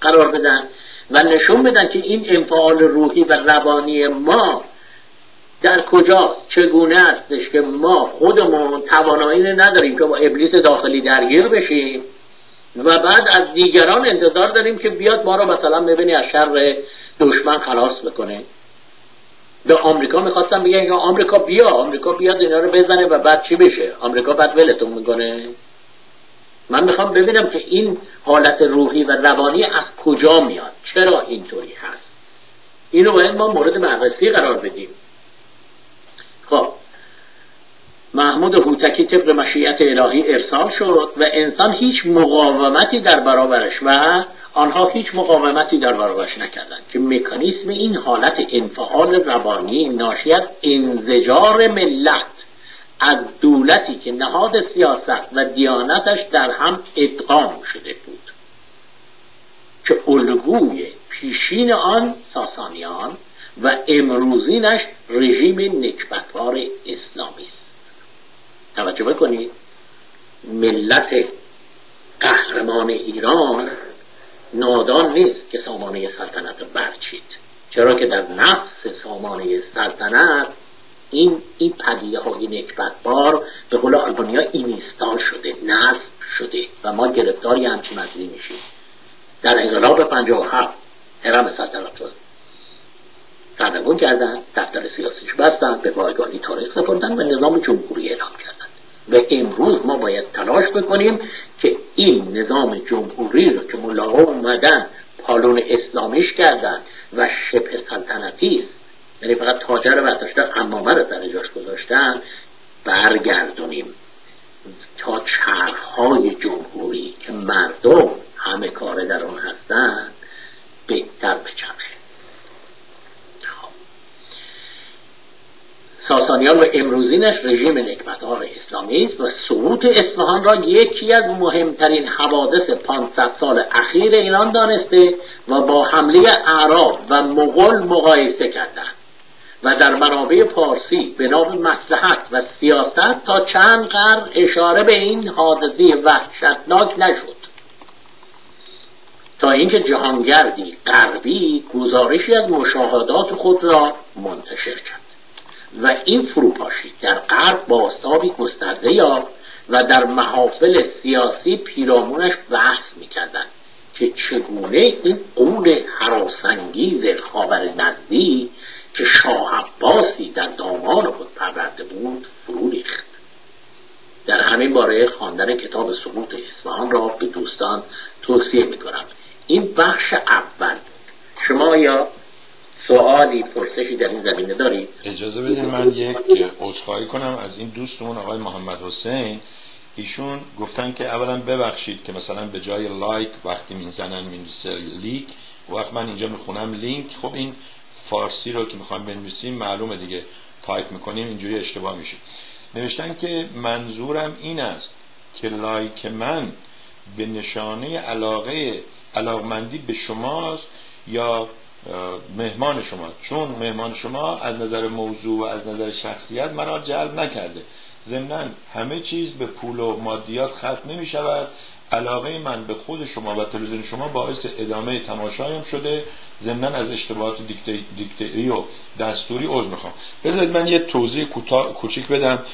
قرار بدن و نشون بدن که این انفعال روحی و روانی ما در کجا چگونه استش که ما خودمون توانایی نداریم که با ابلیس داخلی درگیر بشیم. و بعد از دیگران انتظار داریم که بیاد ما رو مثلا ببینی از شر دشمن خلاص بکنه. به آمریکا می‌خواستم بگن که آمریکا بیا آمریکا بیاد اینا رو بزنه و بعد چی بشه؟ آمریکا بعد ولتون می‌کنه. من می‌خوام ببینم که این حالت روحی و روانی از کجا میاد. چرا اینطوری هست؟ اینو باید ما مورد بررسی قرار بدیم. خب محمود هوتکی طبق مشیعت الهی ارسال شد و انسان هیچ مقاومتی در برابرش و آنها هیچ مقاومتی در برابرش نکردند که مکانیسم این حالت انفعال روانی ناشی از انزجار ملت از دولتی که نهاد سیاست و دیانتش در هم ادغام شده بود. که الگوی پیشین آن ساسانیان و امروزینش رژیم نکبتوار اسلامی است. توجه بکنید ملت قهرمان ایران نادان نیست که سامانه سلطنت برچید. چرا که در نفس سامانه سلطنت این این پدیده های نکبت بار به قول آلبانیا اینیستال شده نصب شده و ما گرفتاری همچین مزلی میشیم. در انقلاب 57 هرم سلطنت رو سرنگون کردن دفتر سیاسیش بستن به پایگاهی تاریخ سپردن و نظام جمهوری اعلام کردن. و امروز ما باید تلاش بکنیم که این نظام جمهوری رو که ملاها اومدن پالون اسلامیش کردن و شبه سلطنتی است یعنی فقط تاجر رو برداشتن امامه رو سر جاش گذاشتن برگردونیم تا چرخهای جمهوری که مردم همه کار در آن هستن بهتر بچرخه خب. ساسانیان و امروزینش رژیم نکبتار اسلامی است و سقوط اصفهان را یکی از مهمترین حوادث 500 سال اخیر ایران دانسته و با حمله اعراب و مغول مقایسه کردند و در منابع پارسی به نام مسلحت و سیاست تا چند قرن اشاره به این حادثه وحشتناک نشد. تا اینکه جهانگردی غربی گزارشی از مشاهدات خود را منتشر کرد. و این فروپاشی در غرب باستابی گسترده یافت و در محافل سیاسی پیرامونش بحث می‌کردند که چگونه این قول حراسانگیز خاور نزدی که شاه عباسی در دامان خود پرورده بود فرو ریخت. در همین باره خواندن کتاب سقوط اصفهان را به دوستان توصیه می‌کنم. این بخش اول. شما یا سوالی پرسشی در این زمینه دارید اجازه بدین من یک عذرخواهی کنم. از این دوستمون آقای محمد حسین ایشون گفتن که اولا ببخشید که مثلا به جای لایک وقتی می‌زنن می‌نویسه لیک. وقت من اینجا می‌خونم لینک. خب این فارسی رو که می‌خوایم بنویسیم معلومه دیگه. تایپ می‌کنیم اینجوری اشتباه میشه. نوشتن که منظورم این است که لایک من به نشانه علاقه علاقمندی به شماست یا مهمان شما. چون مهمان شما از نظر موضوع و از نظر شخصیت مرا جلب نکرده. ضمنا همه چیز به پول و مادیات ختم نمی شود. علاقه من به خود شما و تلویزیون شما باعث ادامه تماشایم شده. ضمنا از اشتباهات دیکتری و دستوری عذر می‌خوام. بذارید من یه توضیح کوچیک بدم.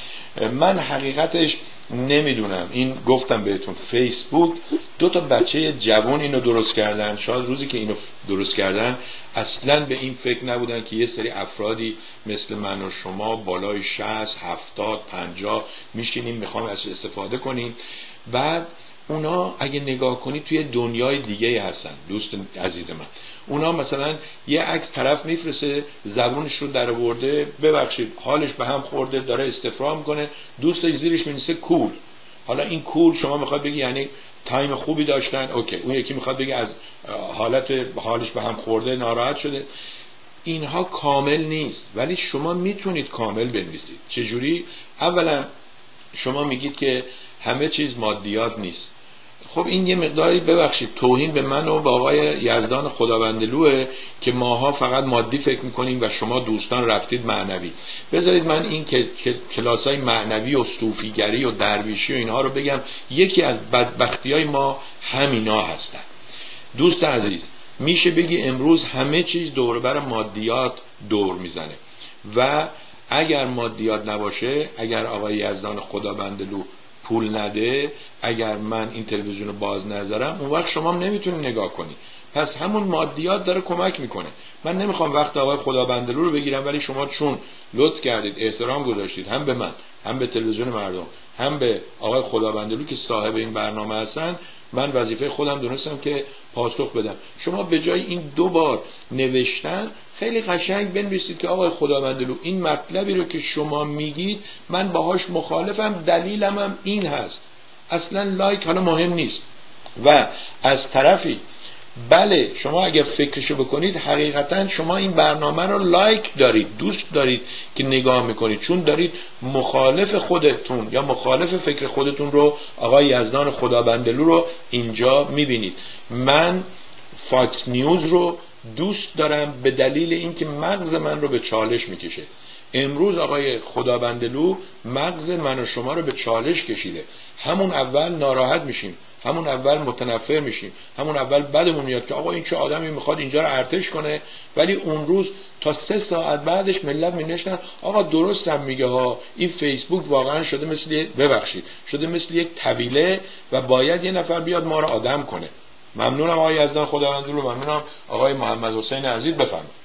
من حقیقتش نمی‌دونم. این گفتم بهتون فیسبوک دو تا بچه جوان اینو درست کردن. شاید روزی که اینو درست کردن اصلا به این فکر نبودن که یه سری افرادی مثل من و شما بالای 60 70 50 میشینیم می‌خوام از استفاده کنیم. بعد اونا اگه نگاه کنی توی دنیای دیگه هستن دوست عزیز من. اونا مثلا یه عکس طرف میفرسه زبونش رو در ورده ببخشید حالش به هم خورده داره استفراغ می‌کنه دوستش زیرش مینیسه cool. حالا این cool شما می‌خواد بگی یعنی time خوبی داشتن OK. اون یکی می‌خواد بگی از حالت حالش به هم خورده ناراحت شده. اینها کامل نیست. ولی شما می‌تونید کامل بنویسید. چجوری؟ اولا شما میگید که همه چیز مادیات نیست. خب این یه مقداری ببخشید توهین به من و به آقای یزدان خداوندلوه که ماها فقط مادی فکر می‌کنیم و شما دوستان رفتید معنوی. بذارید من این کلاس های معنوی و صوفیگری و درویشی و اینها رو بگم. یکی از بدبختی های ما همینا هستن. دوست عزیز میشه بگی امروز همه چیز دور بر مادیات دور می‌زنه. و اگر مادیات نباشه اگر آقای یزدان خداوندلو پول نده اگر من این تلویزیون رو باز نذارم اون وقت شما نمی‌تونید نگاه کنی. پس همون مادیات داره کمک می‌کنه. من نمی‌خوام وقت آقای خدابندلو رو بگیرم ولی شما چون لطف کردید احترام گذاشتید هم به من هم به تلویزیون مردم هم به آقای خدابندلو که صاحب این برنامه هستن من وظیفه خودم دونستم که پاسخ بدم. شما به جای این دو بار نوشتن خیلی قشنگ بنویسید که آقای خداوندلو این مطلبی رو که شما میگید من باهاش مخالفم دلیلم هم این هست. اصلا لایک حالا مهم نیست. و از طرفی بله شما اگر فکرشو بکنید حقیقتا شما این برنامه رو لایک دارید دوست دارید که نگاه می‌کنید. چون دارید مخالف خودتون یا مخالف فکر خودتون رو آقای یزدان خدابنده‌لو رو اینجا می‌بینید. من فاکس نیوز رو دوست دارم به دلیل اینکه مغز من رو به چالش می‌کشه. امروز آقای خدابندلو مغز من و شما رو به چالش کشیده. همون اول ناراحت میشیم همون اول متنفر میشیم همون اول بدمون میاد که آقا این چه آدمی می‌خواد اینجا رو ارتش کنه. ولی اون روز تا سه ساعت بعدش ملت مینشتن آقا درستم میگه ها. این فیسبوک واقعا شده مثل ببخشید شده مثل یک طویله و باید یه نفر بیاد ما رو آدم کنه. ممنونم آقای یزدان رو ممنونم. آقای محمد حسین عزیز بفرمایید.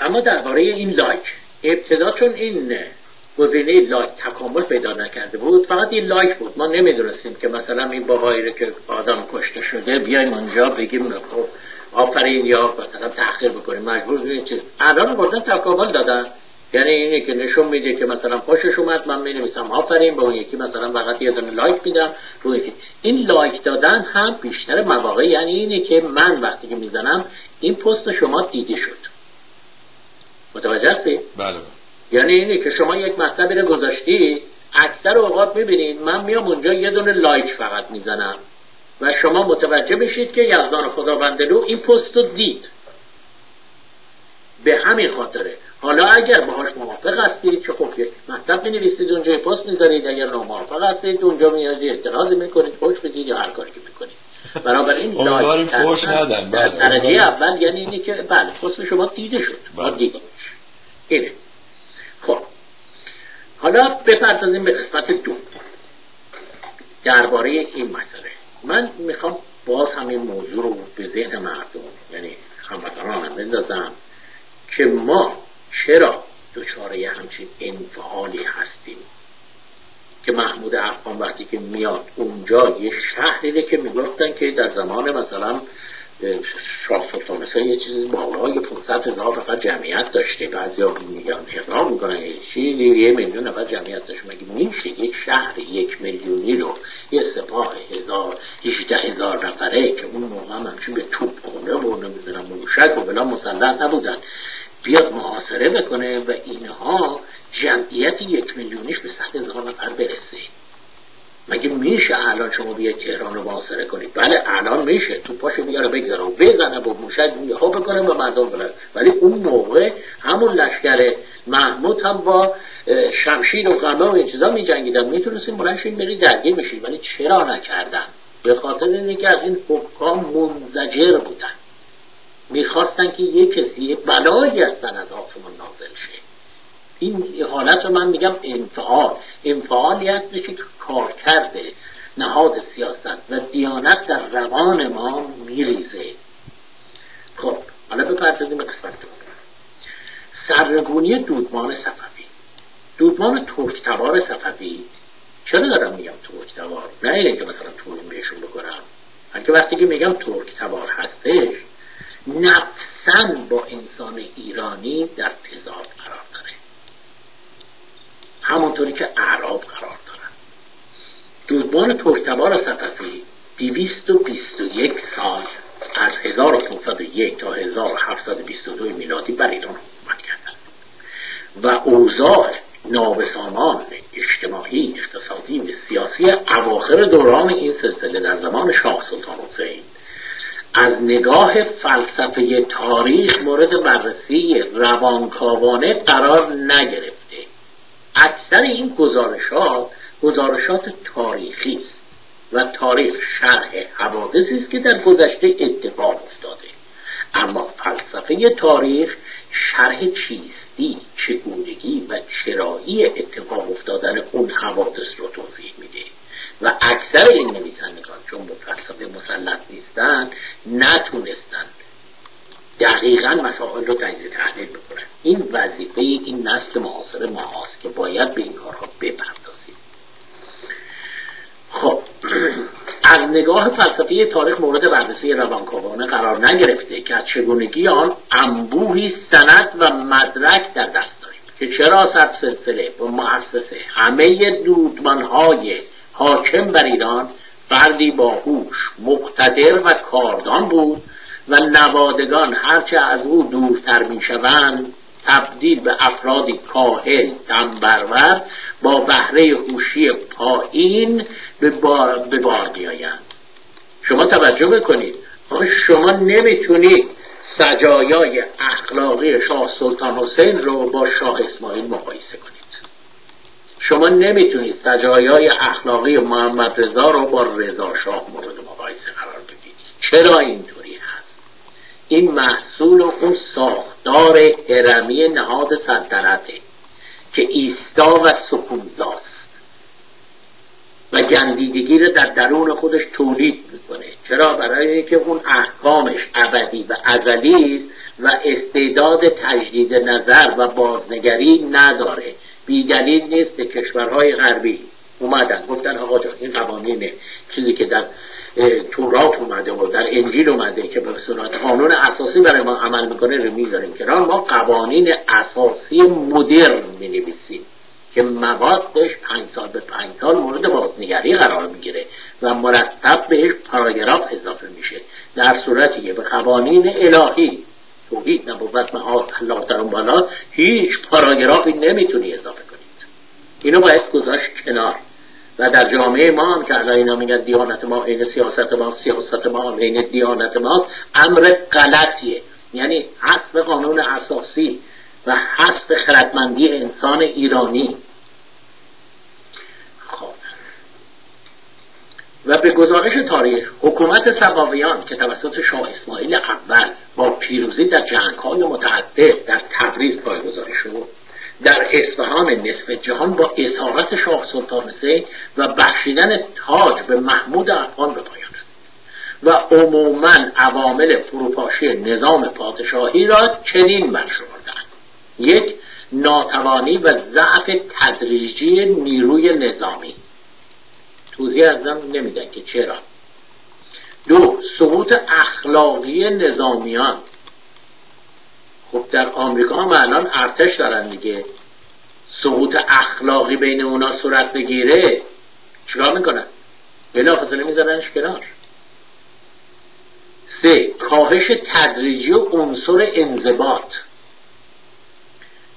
اما درباره این لایک ابتدا چون این گزینه لایک تکامل پیدا نکرده بود فقط این لایک بود. ما نمی‌دونستیم که مثلا این بابایی رو که آدم کشته شده بیایم اونجا بگیم خب آفرین یا مثلا تاخیر بکنیم. مجبور چیز. الان بردن تکامل دادن. یعنی اینه که نشون میده که مثلا خوشش اومد من می نویسم آفرین به اون یکی مثلا فقط یه دونه لایک میدم یکی. این لایک دادن هم بیشتر مواقع یعنی اینه که من وقتی که می‌زنم این پست شما دیده شد. متوجه هستی؟ بله. یعنی اینه که شما یک مطلبی رو گذاشتی اکثر اوقات می‌بینید من میام اونجا یه دونه لایک فقط می‌زنم. و شما متوجه بشید که یزدان خداوندلو این پست رو دید. به همین خاطره. حالا اگر باهاش موافق هستید که خب یک مطلب می نویسید اونجا پست می‌ذارید. اگر ناموافق هستید اونجا میاد اعتراض می‌کنید خوش بدید یا هر کاری که می‌کنید. این لایک فوش ندن. بله. درجه اول یعنی اینی که بله پست شما دیده شد. بله. دیده اینه. خب. حالا بپردازیم به قسمت دو. درباره این مسئله. من می‌خوام باز همین موضوع رو به ذهن مردم یعنی هموطنانم بندازم که ما چرا دچار یه همچین انفعالی هستیم؟ که محمود افغان وقتی که میاد اونجا یه شهریه که می‌گفتن که در زمان مثلا شاه سلطان یه چیزی بالای 500 هزار نفر جمعیت داشته. بعضی ها میگن اقرار می‌کنن چیزی یه میلیون نفر جمعیت داشته. مگه میشه یک شهر یک میلیونی رو یه سپاه هزار هیچده هزار نفره که اون موقع هم همچین به توپ خونه و نمی‌دونم موشک و بلا مسلط نبودن بیاد محاصره بکنه و اینها جمعیت یک میلیونیش به صد هزار نفر برسه. مگه میشه الان شما بیاید تهران رو محاصره کنید؟ بله الان میشه. تو پاشو بیاره بگذاره و بزنه با موشک ها بکنه و مردم بلد ولی اون موقع همون لشکر محمود هم با شمشیر و خرمه و این چیزا می جنگیدن می‌تونستیم بلنشین بری درگیر میشید ولی چرا نکردن؟ به خاطر اینه که از این حکام منزجر بودن. می‌خواستن که یه کسی بلایی هستن از آسمان نازل شه. این حالت رو من میگم انفعال. انفعالی هست که کار کرده نهاد سیاست و دیانت در روان ما میریزه. خب حالا بپردازیم به قسمت سرگونی دودمان صفوی. دودمان ترک تبار صفوی. چرا دارم میگم ترک تبار نه اینه که مثلا توهین بهشون بکنم. بلکه وقتی که میگم ترک تبار هستش نفسا با انسان ایرانی در تضاد قرار داره. همونطوری که اعراب قرار دارن. دودمان ترکتبار صففی دیویست و بیست و یک سال از 1501 تا 1722 میلادی بر ایران حکومت کردند و اوضاع نابسامان اجتماعی اقتصادی و سیاسی اواخر دوران این سلسله در زمان شاه سلطان حسین از نگاه فلسفه تاریخ مورد بررسی روانکاوانه قرار نگرفته. اکثر این گزارشات گزارشات تاریخی است و تاریخ شرح حوادثی است که در گذشته اتفاق افتاده. اما فلسفه تاریخ شرح چیستی چگونگی و چرایی اتفاق افتادن اون حوادث رو توضیح میده. و اکثر این نویسندگان چون به فلسفه مسلط نیستن نتونستن دقیقا مسائل رو تجزیه تحلیل بکنن. این وظیفه این نسل معاصر ماهاست که باید به این کارها بپردازیم. خب. از نگاه فلسفی تاریخ مورد بررسی روانکاوانه قرار نگرفته که از چگونگی آن انبوهی سند و مدرک در دست داریم. که چرا صد سلسله و مؤسسه همه دودمانهای حاکم بر ایران فردی باهوش مقتدر و کاردان بود و نوادگان هرچه از او دورتر می‌شوند تبدیل به افرادی کاهل تنبرور با بهره هوشی پایین به بار, به بار بیایند شما توجه بکنید. شما نمی‌تونید سجایای اخلاقی شاه سلطان حسین رو با شاه اسماعیل مقایسه کنید. شما نمی‌تونید سجایای اخلاقی محمد رضا رو با رضا شاه مورد مقایسه قرار بدید. چرا اینطوری هست؟ این محصول اون ساختار هرمی نهاد سلطنته که ایستا و سکونزاست. و گندیدگی رو در درون خودش تولید می‌کنه. چرا؟ برای اینکه اون احکامش ابدی و ازلی و استعداد تجدید نظر و بازنگری نداره. بیدلیل نیست که کشورهای غربی اومدن. گفتن آقا جان این قوانین چیزی که در تورات اومده و در انجیل اومده که به صورت قانون اساسی برای ما عمل می‌کنه رو می‌ذاریم که ما قوانین اساسی مدرن می‌نویسیم که موادش پنج سال به پنج سال مورد بازنگری قرار می‌گیره و مرتب بهش پاراگراف اضافه میشه. در صورتی که به قوانین الهی توحید نبوت معاد الله در اون بالا هیچ پاراگرافی نمی‌تونی اضافه کنید. اینو باید گذاشت کنار. و در جامعه ما هم که الان اینا میگن دیانت ما عین سیاست ما سیاست ما عین دیانت ما امر غلطیه. یعنی حسب قانون اساسی و حسب خردمندی انسان ایرانی. خب. و به گزارش تاریخ حکومت صفویان که توسط شاه اسماعیل اول با پیروزی در جنگ های متعدد در تبریز پایگذاری شد. در اصفهان نصف جهان با اسارت شاه سلطان حسین و بخشیدن تاج به محمود افغان به پایان رسید. و عموما عوامل فروپاشی نظام پادشاهی را چنین برشمردند. یک ناتوانی و ضعف تدریجی نیروی نظامی. توضیح ازم نمیدن که چرا. دو سقوط اخلاقی نظامیان. خب در آمریکا هم الان ارتش دارن دیگه. سقوط اخلاقی بین اونا صورت بگیره چیکار می‌کنن؟ بلافاصله میذارنش کنار. سه کاهش تدریجی و عنصر انضباط.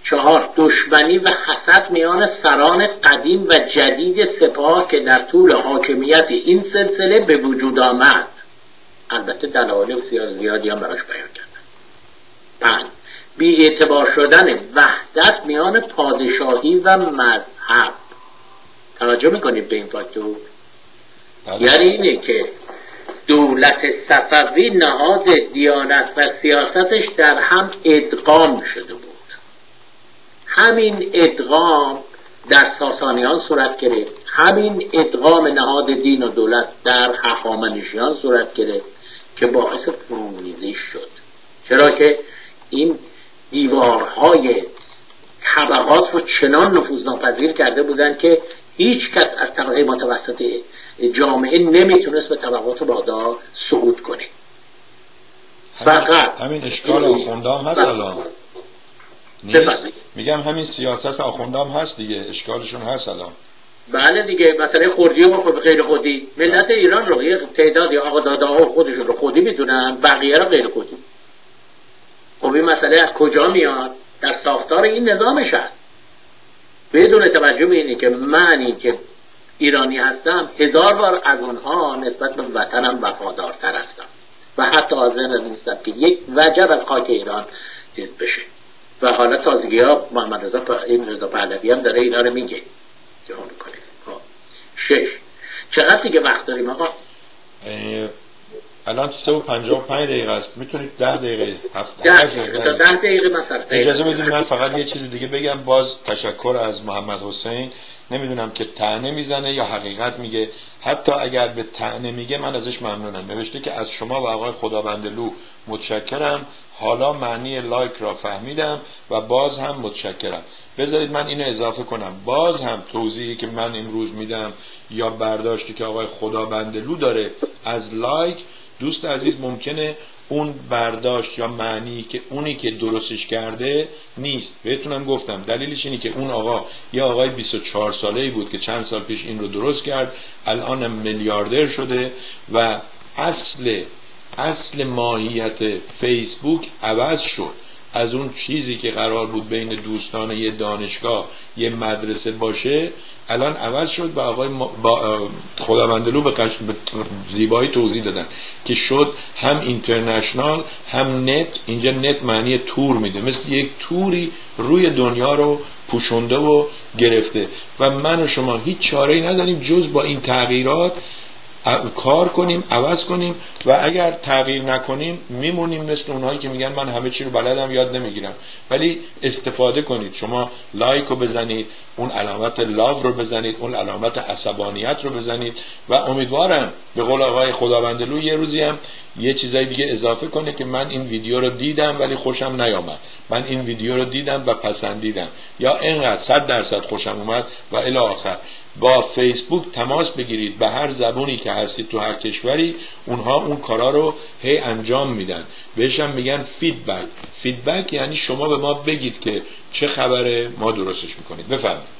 چهار دشمنی و حسد میان سران قدیم و جدید سپاه که در طول حاکمیت این سلسله به وجود آمد. البته دلایل بسیار زیادی هم براش بیان کردن. پنج بی اعتبار شدن وحدت میان پادشاهی و مذهب. توجه می‌کنید به این فاکتور بله. یعنی اینه که دولت صفوی نهاد دیانت و سیاستش در هم ادغام شده بود. همین ادغام در ساسانیان صورت گرفت. همین ادغام نهاد دین و دولت در هخامنشیان صورت گرفت که باعث فروریزی شد. چرا که این دیوارهای طبقات رو چنان نفوذ ناپذیر کرده بودند که هیچ کس از طبقه متوسط جامعه نمی‌تونست به طبقات بادا صعود کنه. فقط همین اشکال آخوندام هست الان. میگم همین سیاست آخوندام هست دیگه اشکالشون هست الان. بله دیگه مثلا خوردی و خود غیر خودی ملت ایران رو یه تعدادی آقا داده ها خودشون رو خودی می‌دونن بقیه رو غیر خودی خب این مسئله از کجا میاد؟ در ساختار این نظامش هست. بدون توجه به اینه که منی که ایرانی هستم هزار بار از اونها نسبت به وطنم وفادارتر هستم. و حتی حاضر نیستم که یک وجب از خاک ایران دید بشه. و حالا تازگی ها محمد رضا این رضا پهلوی هم داره اینا رو میگه. جهان می‌کنه. خب. شش. چقدر دیگه وقت داریم آقا؟ الان سه و پنجاه و پنج دقیقه است. می‌تونید ده دقیقه هفت دقیقه, ده دقیقه مثلا. اجازه می‌دید من فقط یه چیز دیگه بگم. باز تشکر از محمد حسین. نمی‌دونم که تنه می‌زنه یا حقیقت میگه. حتی اگر به تنه میگه من ازش ممنونم. نوشته که از شما و آقای خداوندلو متشکرم. حالا معنی لایک را فهمیدم و باز هم متشکرم. بذارید من اینو اضافه کنم. باز هم توضیحی که من امروز میدم یا برداشتی که آقای خداوندلو داره از لایک. دوست عزیز ممکنه اون برداشت یا معنی که اونی که درستش کرده نیست. بهتونم گفتم. دلیلش اینه که اون آقا یه آقای 24 ساله بود که چند سال پیش این رو درست کرد. الان میلیاردر شده و اصل اصل ماهیت فیسبوک عوض شد. از اون چیزی که قرار بود بین دوستان یه دانشگاه یه مدرسه باشه الان عوض شد و آقای با خداوندلو. به زیبایی توضیح دادن که شد هم اینترنشنال هم نت اینجا نت معنی تور میده مثل یک توری روی دنیا رو پوشونده و گرفته و من و شما هیچ چاره ای نداریم جز با این تغییرات کار کنیم عوض کنیم و اگر تغییر نکنیم میمونیم مثل اونهایی که میگن من همه چی رو بلدم یاد نمی‌گیرم. ولی استفاده کنید. شما لایک رو بزنید اون علامت لاو رو بزنید اون علامت عصبانیت رو بزنید و امیدوارم به قول آقای خداوندلو یه روزی هم یه چیزای دیگه اضافه کنه که من این ویدیو رو دیدم ولی خوشم نیامد. من این ویدیو رو دیدم و پسندیدم. یا اینقدر صد درصد خوشم اومد و الی آخر. با فیسبوک تماس بگیرید. به هر زبونی که هستید تو هر کشوری اونها اون کارا رو هی انجام میدن. بهشم میگن feedback feedback یعنی شما به ما بگید که چه خبره ما درستش می‌کنید بفرمایید.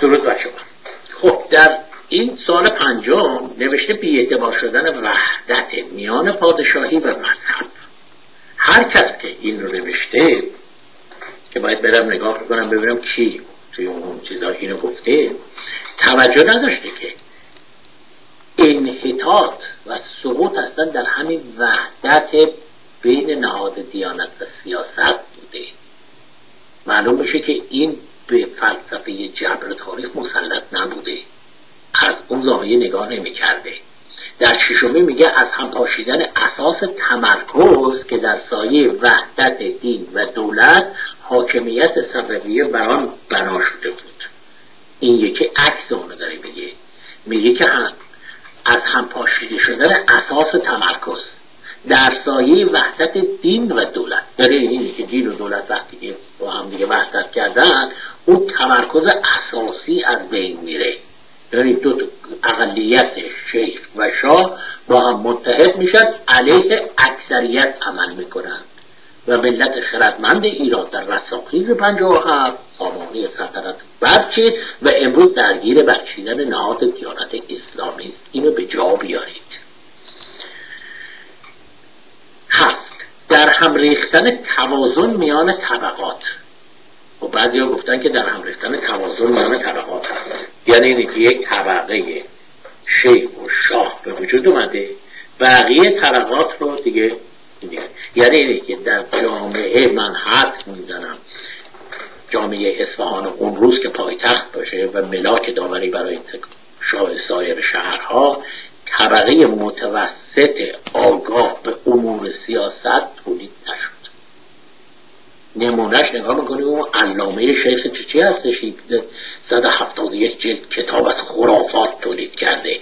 درود بر شما. خب در این سال پنجم نوشته بی اعتبار شدن وحدت میان پادشاهی و مذهب. هر کس که این رو نوشته که باید برم نگاه کنم ببینم کی توی اون چیزا اینو گفته توجه نداشته که انحطاط و سقوط هستن در همین وحدت بین نهاد دیانت و سیاست بوده. معلوم میشه که این به فلسفه جبر تاریخ مسلط نبوده. از اون زاویه نگاه نمی‌کرده. در ششمی میگه از هم پاشیدن اساس تمرکز که در سایه وحدت دین و دولت حاکمیت صفویه بر آن بنا شده بود. این یکی عکس اونو داره میگه. میگه که از هم پاشیده شدن اساس تمرکز در سایه وحدت دین و دولت. یعنی اینی که دین و دولت وقتی که با هم دیگه وحدت کردن اون تمرکز اساسی از بین میره. یعنی دو اقلیت شیخ و شاه با هم متحد میشن علیه اکثریت عمل می‌کنن. و ملت خردمند ایران در رساخیز هفت سامانه سلطنت برچید و امروز درگیر برچیدن نهاد دیانت اسلامی است. اینو به جا بیارید. هفت در هم ریختن توازن میان طبقات. و بعضی ها گفتن که در هم ریختن توازن میان طبقات هست. یعنی اینه که یک طبقه شیخ و شاه به وجود اومده بقیه طبقات رو دیگه یعنی اینه که در جامعه من حد می‌زنم. جامعه اصفهان اون روز که پایتخت باشه و ملاک داوری برای شاه سایر شهرها طبقه متوسط آگاه به امور سیاست تولید نشد. نمونهش نگاه می‌کنیم اون علامه شیخ چی هستش 171 جلد کتاب از خرافات تولید کرده.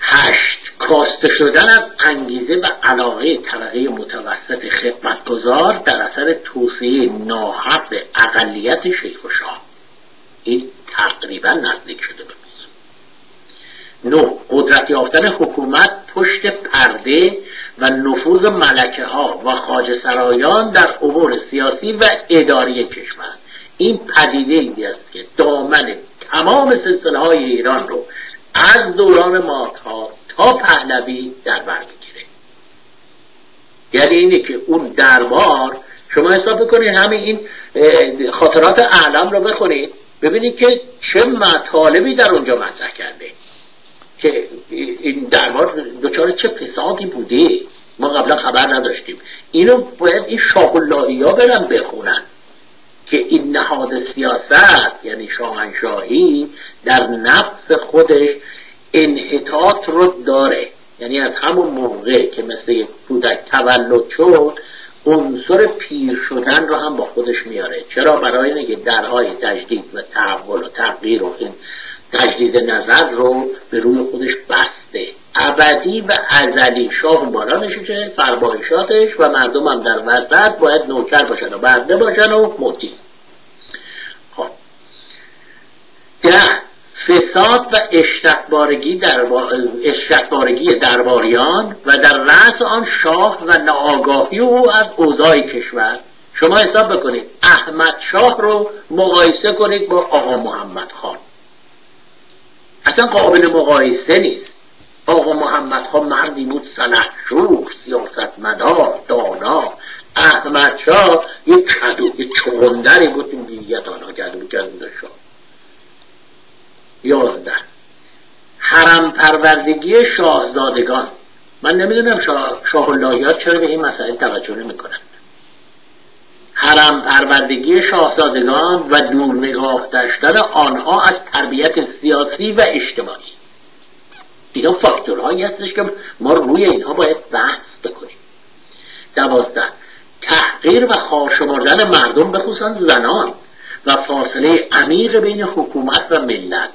هشت کاسته شدن از انگیزه و علاقه طبقه متوسط خدمتگزار در اثر توصیه ناحق اقلیت شیخ و شاه. این تقریبا نزدیک شده به نو قدرت یافتن حکومت پشت پرده و نفوذ ملکه ها و خاج سرایان در امور سیاسی و اداری کشور. این پدیده ای است که دامن تمام سلسله های ایران رو از دوران مادها تا پهلوی در بر می‌گیره. یعنی اینه که اون دربار شما حساب بکنید همین این خاطرات اعلام رو بخونید ببینید که چه مطالبی در اونجا مطرح کرده. که این دربار دچار چه فسادی بوده؟ ما قبلا خبر نداشتیم. اینو باید این شاه ها برن بخونن. که این نهاد سیاست یعنی شاهنشاهی در نفس خودش انحطاط رو داره. یعنی از همون موقع که مثل کودک تولد شد عنصر پیر شدن رو هم با خودش میاره. چرا؟ برای اینه که درهای تجدید و تحول و تغییر و این تجدید نظر رو به روی خودش بسته. ابدی و ازلی. شاه بالا نشیده فرمایشاتش و مردم هم در وسط باید نوکر باشن و برده باشن و موتی. خب. ده. فساد و اشتکبارگی در اشتکبارگی درباریان و در رأس آن شاه و ناآگاهی او از اوضاع کشور. شما حساب بکنید احمد شاه رو مقایسه کنید با آقا محمد خان. اصلا قابل مقایسه نیست. آقا محمد خان مردی بود شور سیاست مدار دانا. احمد شاه یه کدو چغندری بود دیگه دانا کرده بود شاه. یازده. حرم پروردگی شاهزادگان. من نمی‌دونم شاه, شاه چرا به این مسائل توجه نمی‌کنن حرم پروردگی شاهزادگان و دور نگاه داشتن آنها از تربیت سیاسی و اجتماعی. اینا فاکتورهایی هستش که ما روی اینها باید بحث بکنیم. دوازده. تحقیر و خارشمردن مردم بخصوصا زنان و فاصله عمیق بین حکومت و ملت.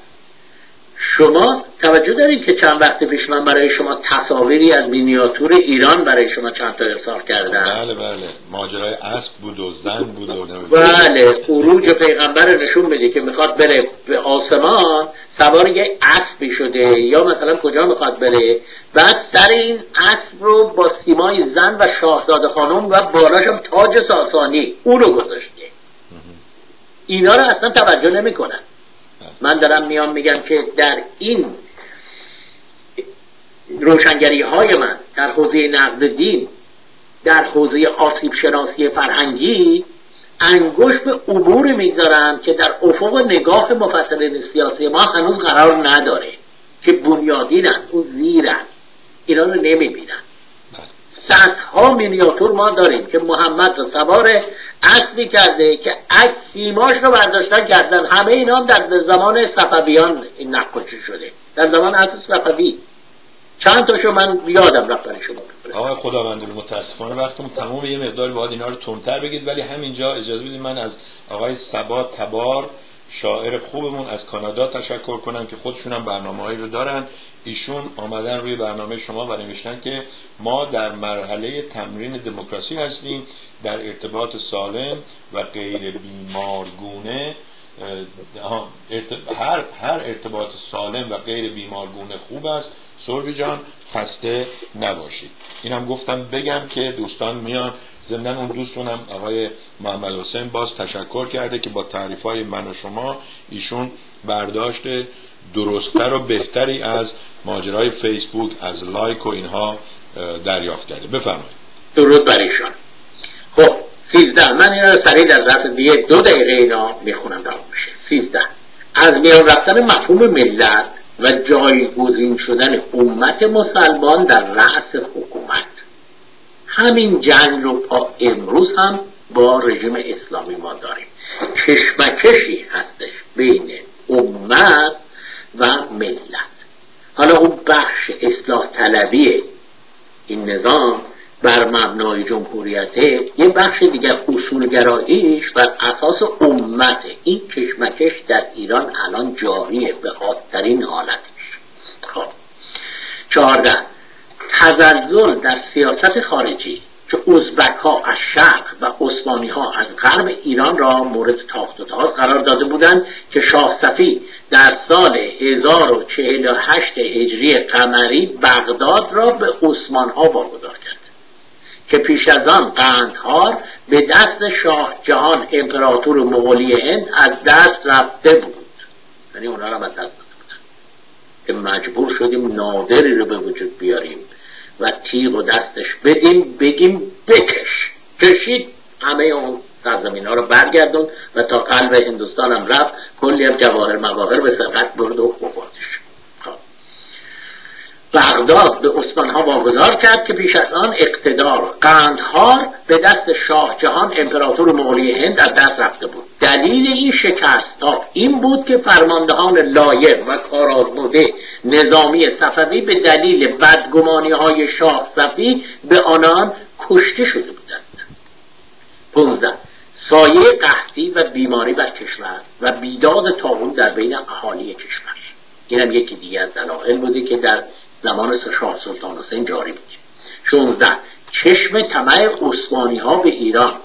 شما توجه دارید که چند وقت پیش من برای شما تصاویری از مینیاتور ایران برای شما چند تا ارسال کردم؟ بله بله. ماجرای اسب بود و زن بود و بله. خروج پیغمبر نشون میده که می‌خواد بره به آسمان سوار یه اسبی شده. یا مثلا کجا می‌خواد بره؟ بعد سر این اسب رو با سیمای زن و شاهزاده خانم و بالاشم تاج ساسانی اونو گذاشته. اینا رو اصلا توجه نمی‌کنن. من دارم میام میگم که در این روشنگری های من در حوزه نقد دین در حوزه آسیب شناسی فرهنگی انگوش به امور می‌ذارم که در افق نگاه مفسرین سیاسی ما هنوز قرار نداره که بنیادینن اون زیرن. اینا رو نمی‌بینن. صدها مینیاتور ما داریم که محمد رو سوار اصلی کرده که عکس سیماش رو برداشتن کردن همه اینا هم در زمان صفویان این نقاشی شده. در زمان اصل صفوی. چند تاشو من یادم رفت برای شما. آقای خداوند متاسفانه وقتمون تمام یه مقداری باید اینا رو تندتر بگید ولی همینجا اجازه بدید من از آقای سبا تبار شاعر خوبمون از کانادا تشکر کنم که خودشون هم برنامه رو دارن. ایشون آمدن روی برنامه شما و نوشتن که ما در مرحله تمرین دموکراسی هستیم در ارتباط سالم و غیر بیمارگونه. هر هر ارتباط سالم و غیر بیمارگونه خوب است. سربی جان خسته نباشید. اینم گفتم بگم که دوستان میان ضمن اون دوستونم آقای محمد حسین باز تشکر کرده که با تعریف های من و شما ایشون برداشت درستتر و بهتری از ماجرای فیسبوک از لایک و اینها دریافت کرده. بفرمایید. درود بر ایشان. خب سیزده. من این رو سریع در ظرف دیگه دو دقیقه اینا می‌خونم میشه. سیزده. از میان رفتن مفهوم ملت و جایگزین شدن امت مسلمان در رأس حکومت. همین جنگ رو تا امروز هم با رژیم اسلامی ما داریم. کشمکشی هستش بین امت و ملت. حالا اون بخش اصلاح طلبی این نظام بر مبنای جمهوریته یه بخش دیگر اصولگراییش بر اساس امت این کشمکش در ایران الان جاریه به حادترین حالتش. خب. چهارده تزلزل در سیاست خارجی که ازبک ها از شرق و عثمانی ها از غرب ایران را مورد تاخت و تاز قرار داده بودند که شاه صفی در سال 1048 هجری قمری بغداد را به عثمان ها واگذار کرد. که پیش از آن قندهار به دست شاه جهان امپراتور مغولی هند از دست رفته بود. یعنی اونا را از دست که مجبور شدیم نادری رو به وجود بیاریم و تیغ و دستش بدیم بگیم بکش. کشید. همه اون سرزمین ها رو برگردون و تا قلب هندوستان هم رفت کلی هم جواهر مواهر به سرقت برد و بردش. بغداد به عثمان ها واگذار کرد که پیش از آن اقتدار قندهار به دست شاه جهان امپراتور مغولی هند از دست رفته بود. دلیل این شکست ها این بود که فرماندهان لایق و کارآزموده نظامی صفوی به دلیل بدگمانی های شاه صفی به آنان کشته شده بودند. 15 سایه قحطی و بیماری بر کشور و بیداد تاون در بین اهالی کشور. اینم یکی دیگر از دلایل بوده که در زمان شاه سلطان حسین جاری بود. 16 چشم طمع عثمانی ها به ایران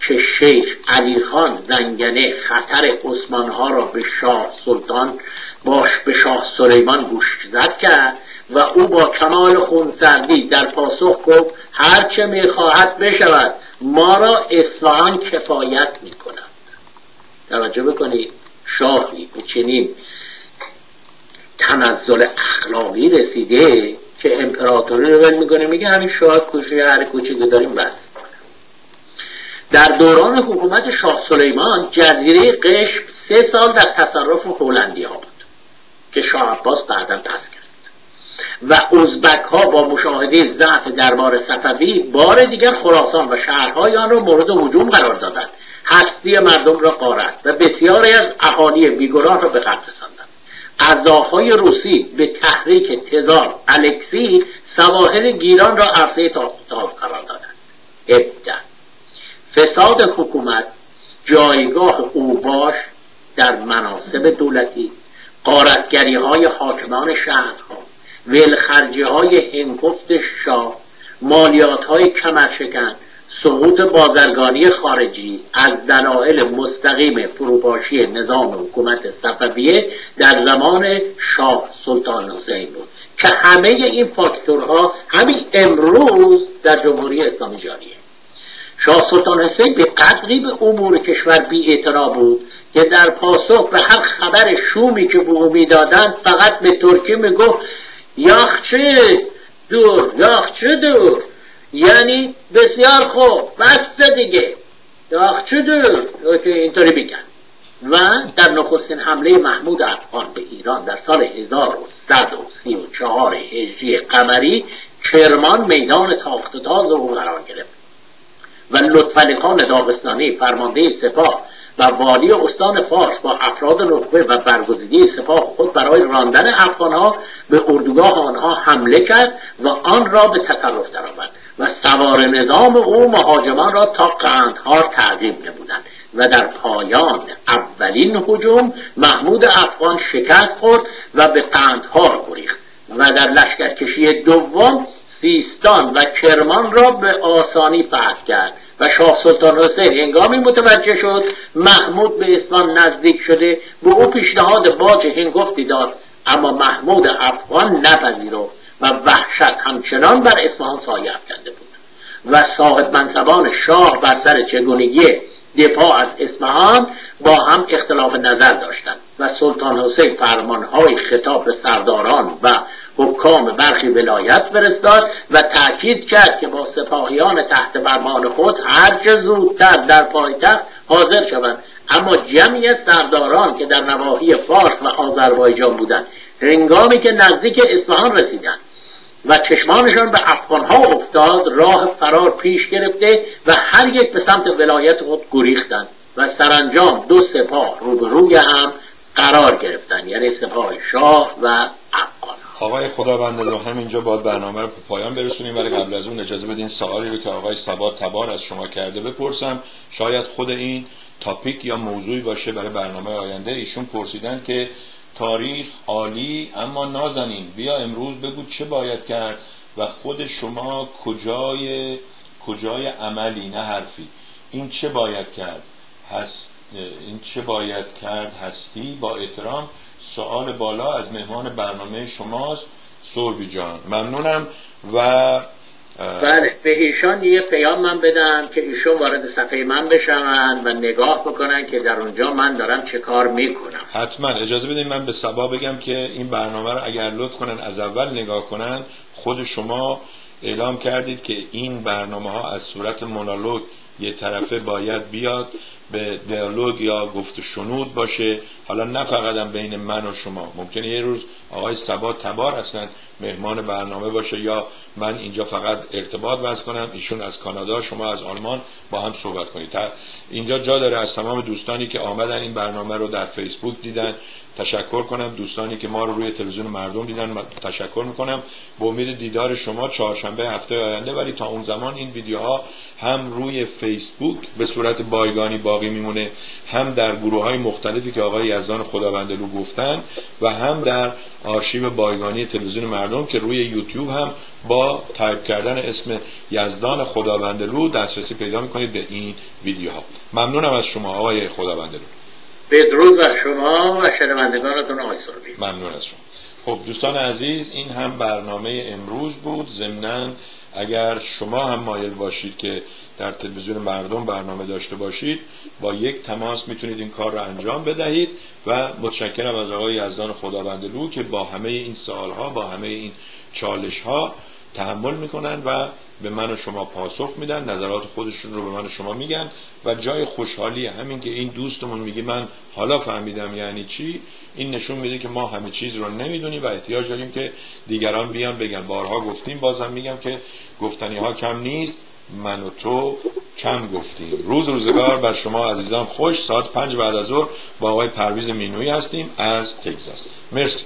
که شیخ علی خان زنگنه خطر عثمان ها را به شاه سلطان باش به شاه سلیمان گوش زد کرد و او با کمال خونسردی در پاسخ گفت هرچه می‌خواهد بشود ما را اصفهان کفایت می‌کند. توجه بکنید شاهی به چنین تنزل اخلاقی رسیده که امپراتوری رو می‌کنه میگه همین شاه کوچه هر کوچه که داریم بس. در دوران حکومت شاه سلیمان جزیره قشم سه سال در تصرف هلندی ها بود که شاه عباس بعدا دست کرد. و ازبک ها با مشاهده ضعف دربار صفوی بار دیگر خراسان و شهرهای آن را مورد هجوم قرار دادند. هستی مردم را قارت و بسیاری از اهالی بیگناه را به قتل رساندند. قضاهای روسی به تحریک تزار الکسی سواحل گیران را عرصه تاختال قرار دادند. ابدا فساد حکومت جایگاه اوباش در مناسب دولتی قارتگری های حاکمان شهرها ولخرجی های هنگفت شاه مالیات های کمرشکن سقوط بازرگانی خارجی از دلایل مستقیم فروپاشی نظام حکومت صفویه در زمان شاه سلطان حسین بود که همه این فاکتورها همین امروز در جمهوری اسلامی جاریه. شاه سلطان حسین به قدری به امور کشور بی بود که در پاسخ به هر خبر شومی که به او می‌دادند فقط به ترکی می‌گفت یاخچه دور یاخچه دور. یعنی بسیار خوب. بس دیگه. یاخچه دور که اینطوری بگن و در نخستین حمله محمود افغان به ایران در سال 1134 هجری قمری کرمان میدان تاخت و تاز او قرار گرفت. و لطفعلی خان داغستانی فرمانده سپاه و والی استان فارس با افراد نخبه و برگزیده سپاه خود برای راندن افغانها به اردوگاه آنها حمله کرد و آن را به تصرف درآورد. و سوار نظام او مهاجمان را تا قندهار تعقیب نمودند و در پایان اولین هجوم محمود افغان شکست خورد و به قندهار گریخت و در لشکرکشی دوم سیستان و کرمان را به آسانی فتح کرد و شاه سلطان حسین هنگامی متوجه شد محمود به اسلام نزدیک شده به او پیشنهاد باج هنگفتی داد اما محمود افغان نپذیرفت. و وحشت همچنان بر اصفهان سایه افکنده بود. و صاحب منصبان شاه بر سر چگونگی دفاع از اصفهان با هم اختلاف نظر داشتند و سلطان حسین فرمانهای خطاب به سرداران و حکام برخی ولایت فرستاد و تأکید کرد که با سپاهیان تحت فرمان خود هرچه زودتر در پایتخت حاضر شوند. اما جمعی سرداران که در نواحی فارس و آذربایجان بودند هنگامی که نزدیک اصفهان رسیدند و چشمانشان به افغانها افتاد راه فرار پیش گرفته و هر یک به سمت ولایت خود گریختند و سرانجام دو سپاه روبروی هم قرار گرفتند یعنی سپاه شاه و افغان آقای خداوند رو همینجا باید برنامه رو پایان برسونیم ولی قبل از اون اجازه بدین سوالی رو که آقای سبات تبار از شما کرده بپرسم. شاید خود این تاپیک یا موضوعی باشه برای برنامه آینده. ایشون پرسیدن که تاریخ عالی اما نازنین بیا امروز بگو چه باید کرد و خود شما کجای کجای عملی نه حرفی. این چه باید کرد؟ هست این چه باید کرد؟ هستی؟ با احترام. سوال بالا از مهمان برنامه شماست سوربی جان. ممنونم. و بله به ایشان یه پیام من بدم که ایشون وارد صفحه من بشن و نگاه بکنن که در اونجا من دارم چه کار می‌کنم. حتما. اجازه بدین من به سبا بگم که این برنامه رو اگر لطف کنن از اول نگاه کنن خود شما اعلام کردید که این برنامه ها از صورت مونولوگ یه طرفه باید بیاد به دیالوگ یا گفت شنود باشه. حالا نه فقط بین من و شما. ممکنه یه روز آقای سبا تبار اصلا مهمان برنامه باشه یا من اینجا فقط ارتباط وز کنم. ایشون از کانادا شما از آلمان با هم صحبت کنید. اینجا جا داره از تمام دوستانی که آمدن این برنامه رو در فیسبوک دیدن. تشکر کنم دوستانی که ما رو روی تلویزیون مردم دیدن تشکر می‌کنم. به امید دیدار شما چهارشنبه هفته آینده ولی تا اون زمان این ویدیوها هم روی فیسبوک به صورت بایگانی باقی میمونه هم در گروه های مختلفی که آقای یزدان خدابنده‌لو گفتن و هم در آرشیو بایگانی تلویزیون مردم که روی یوتیوب هم با تایپ کردن اسم یزدان خدابنده‌لو دسترسی پیدا می‌کنید به این ویدیوها. ممنونم از شما آقای خداوندلو. بدرود بر شما و شنوندگانتون آقای ممنون از شما. خب دوستان عزیز این هم برنامه امروز بود. ضمنا اگر شما هم مایل باشید که در تلویزیون مردم برنامه داشته باشید با یک تماس می‌تونید این کار رو انجام بدهید و متشکرم از آقای یزدان خداوندلو که با همه این سوالها با همه این چالش ها تحمل می‌کنن و به من و شما پاسخ میدن نظرات خودشون رو به من و شما میگن و جای خوشحالی همین که این دوستمون میگه من حالا فهمیدم یعنی چی این نشون میده که ما همه چیز رو نمی‌دونیم و احتیاج داریم که دیگران بیان بگن. بارها گفتیم بازم میگم که گفتنی ها کم نیست. من و تو کم گفتیم. روز روزگار بر شما عزیزان خوش ساعت پنج بعد از ظهر با آقای پرویز مینوی هستیم از تگزاس. مرسی.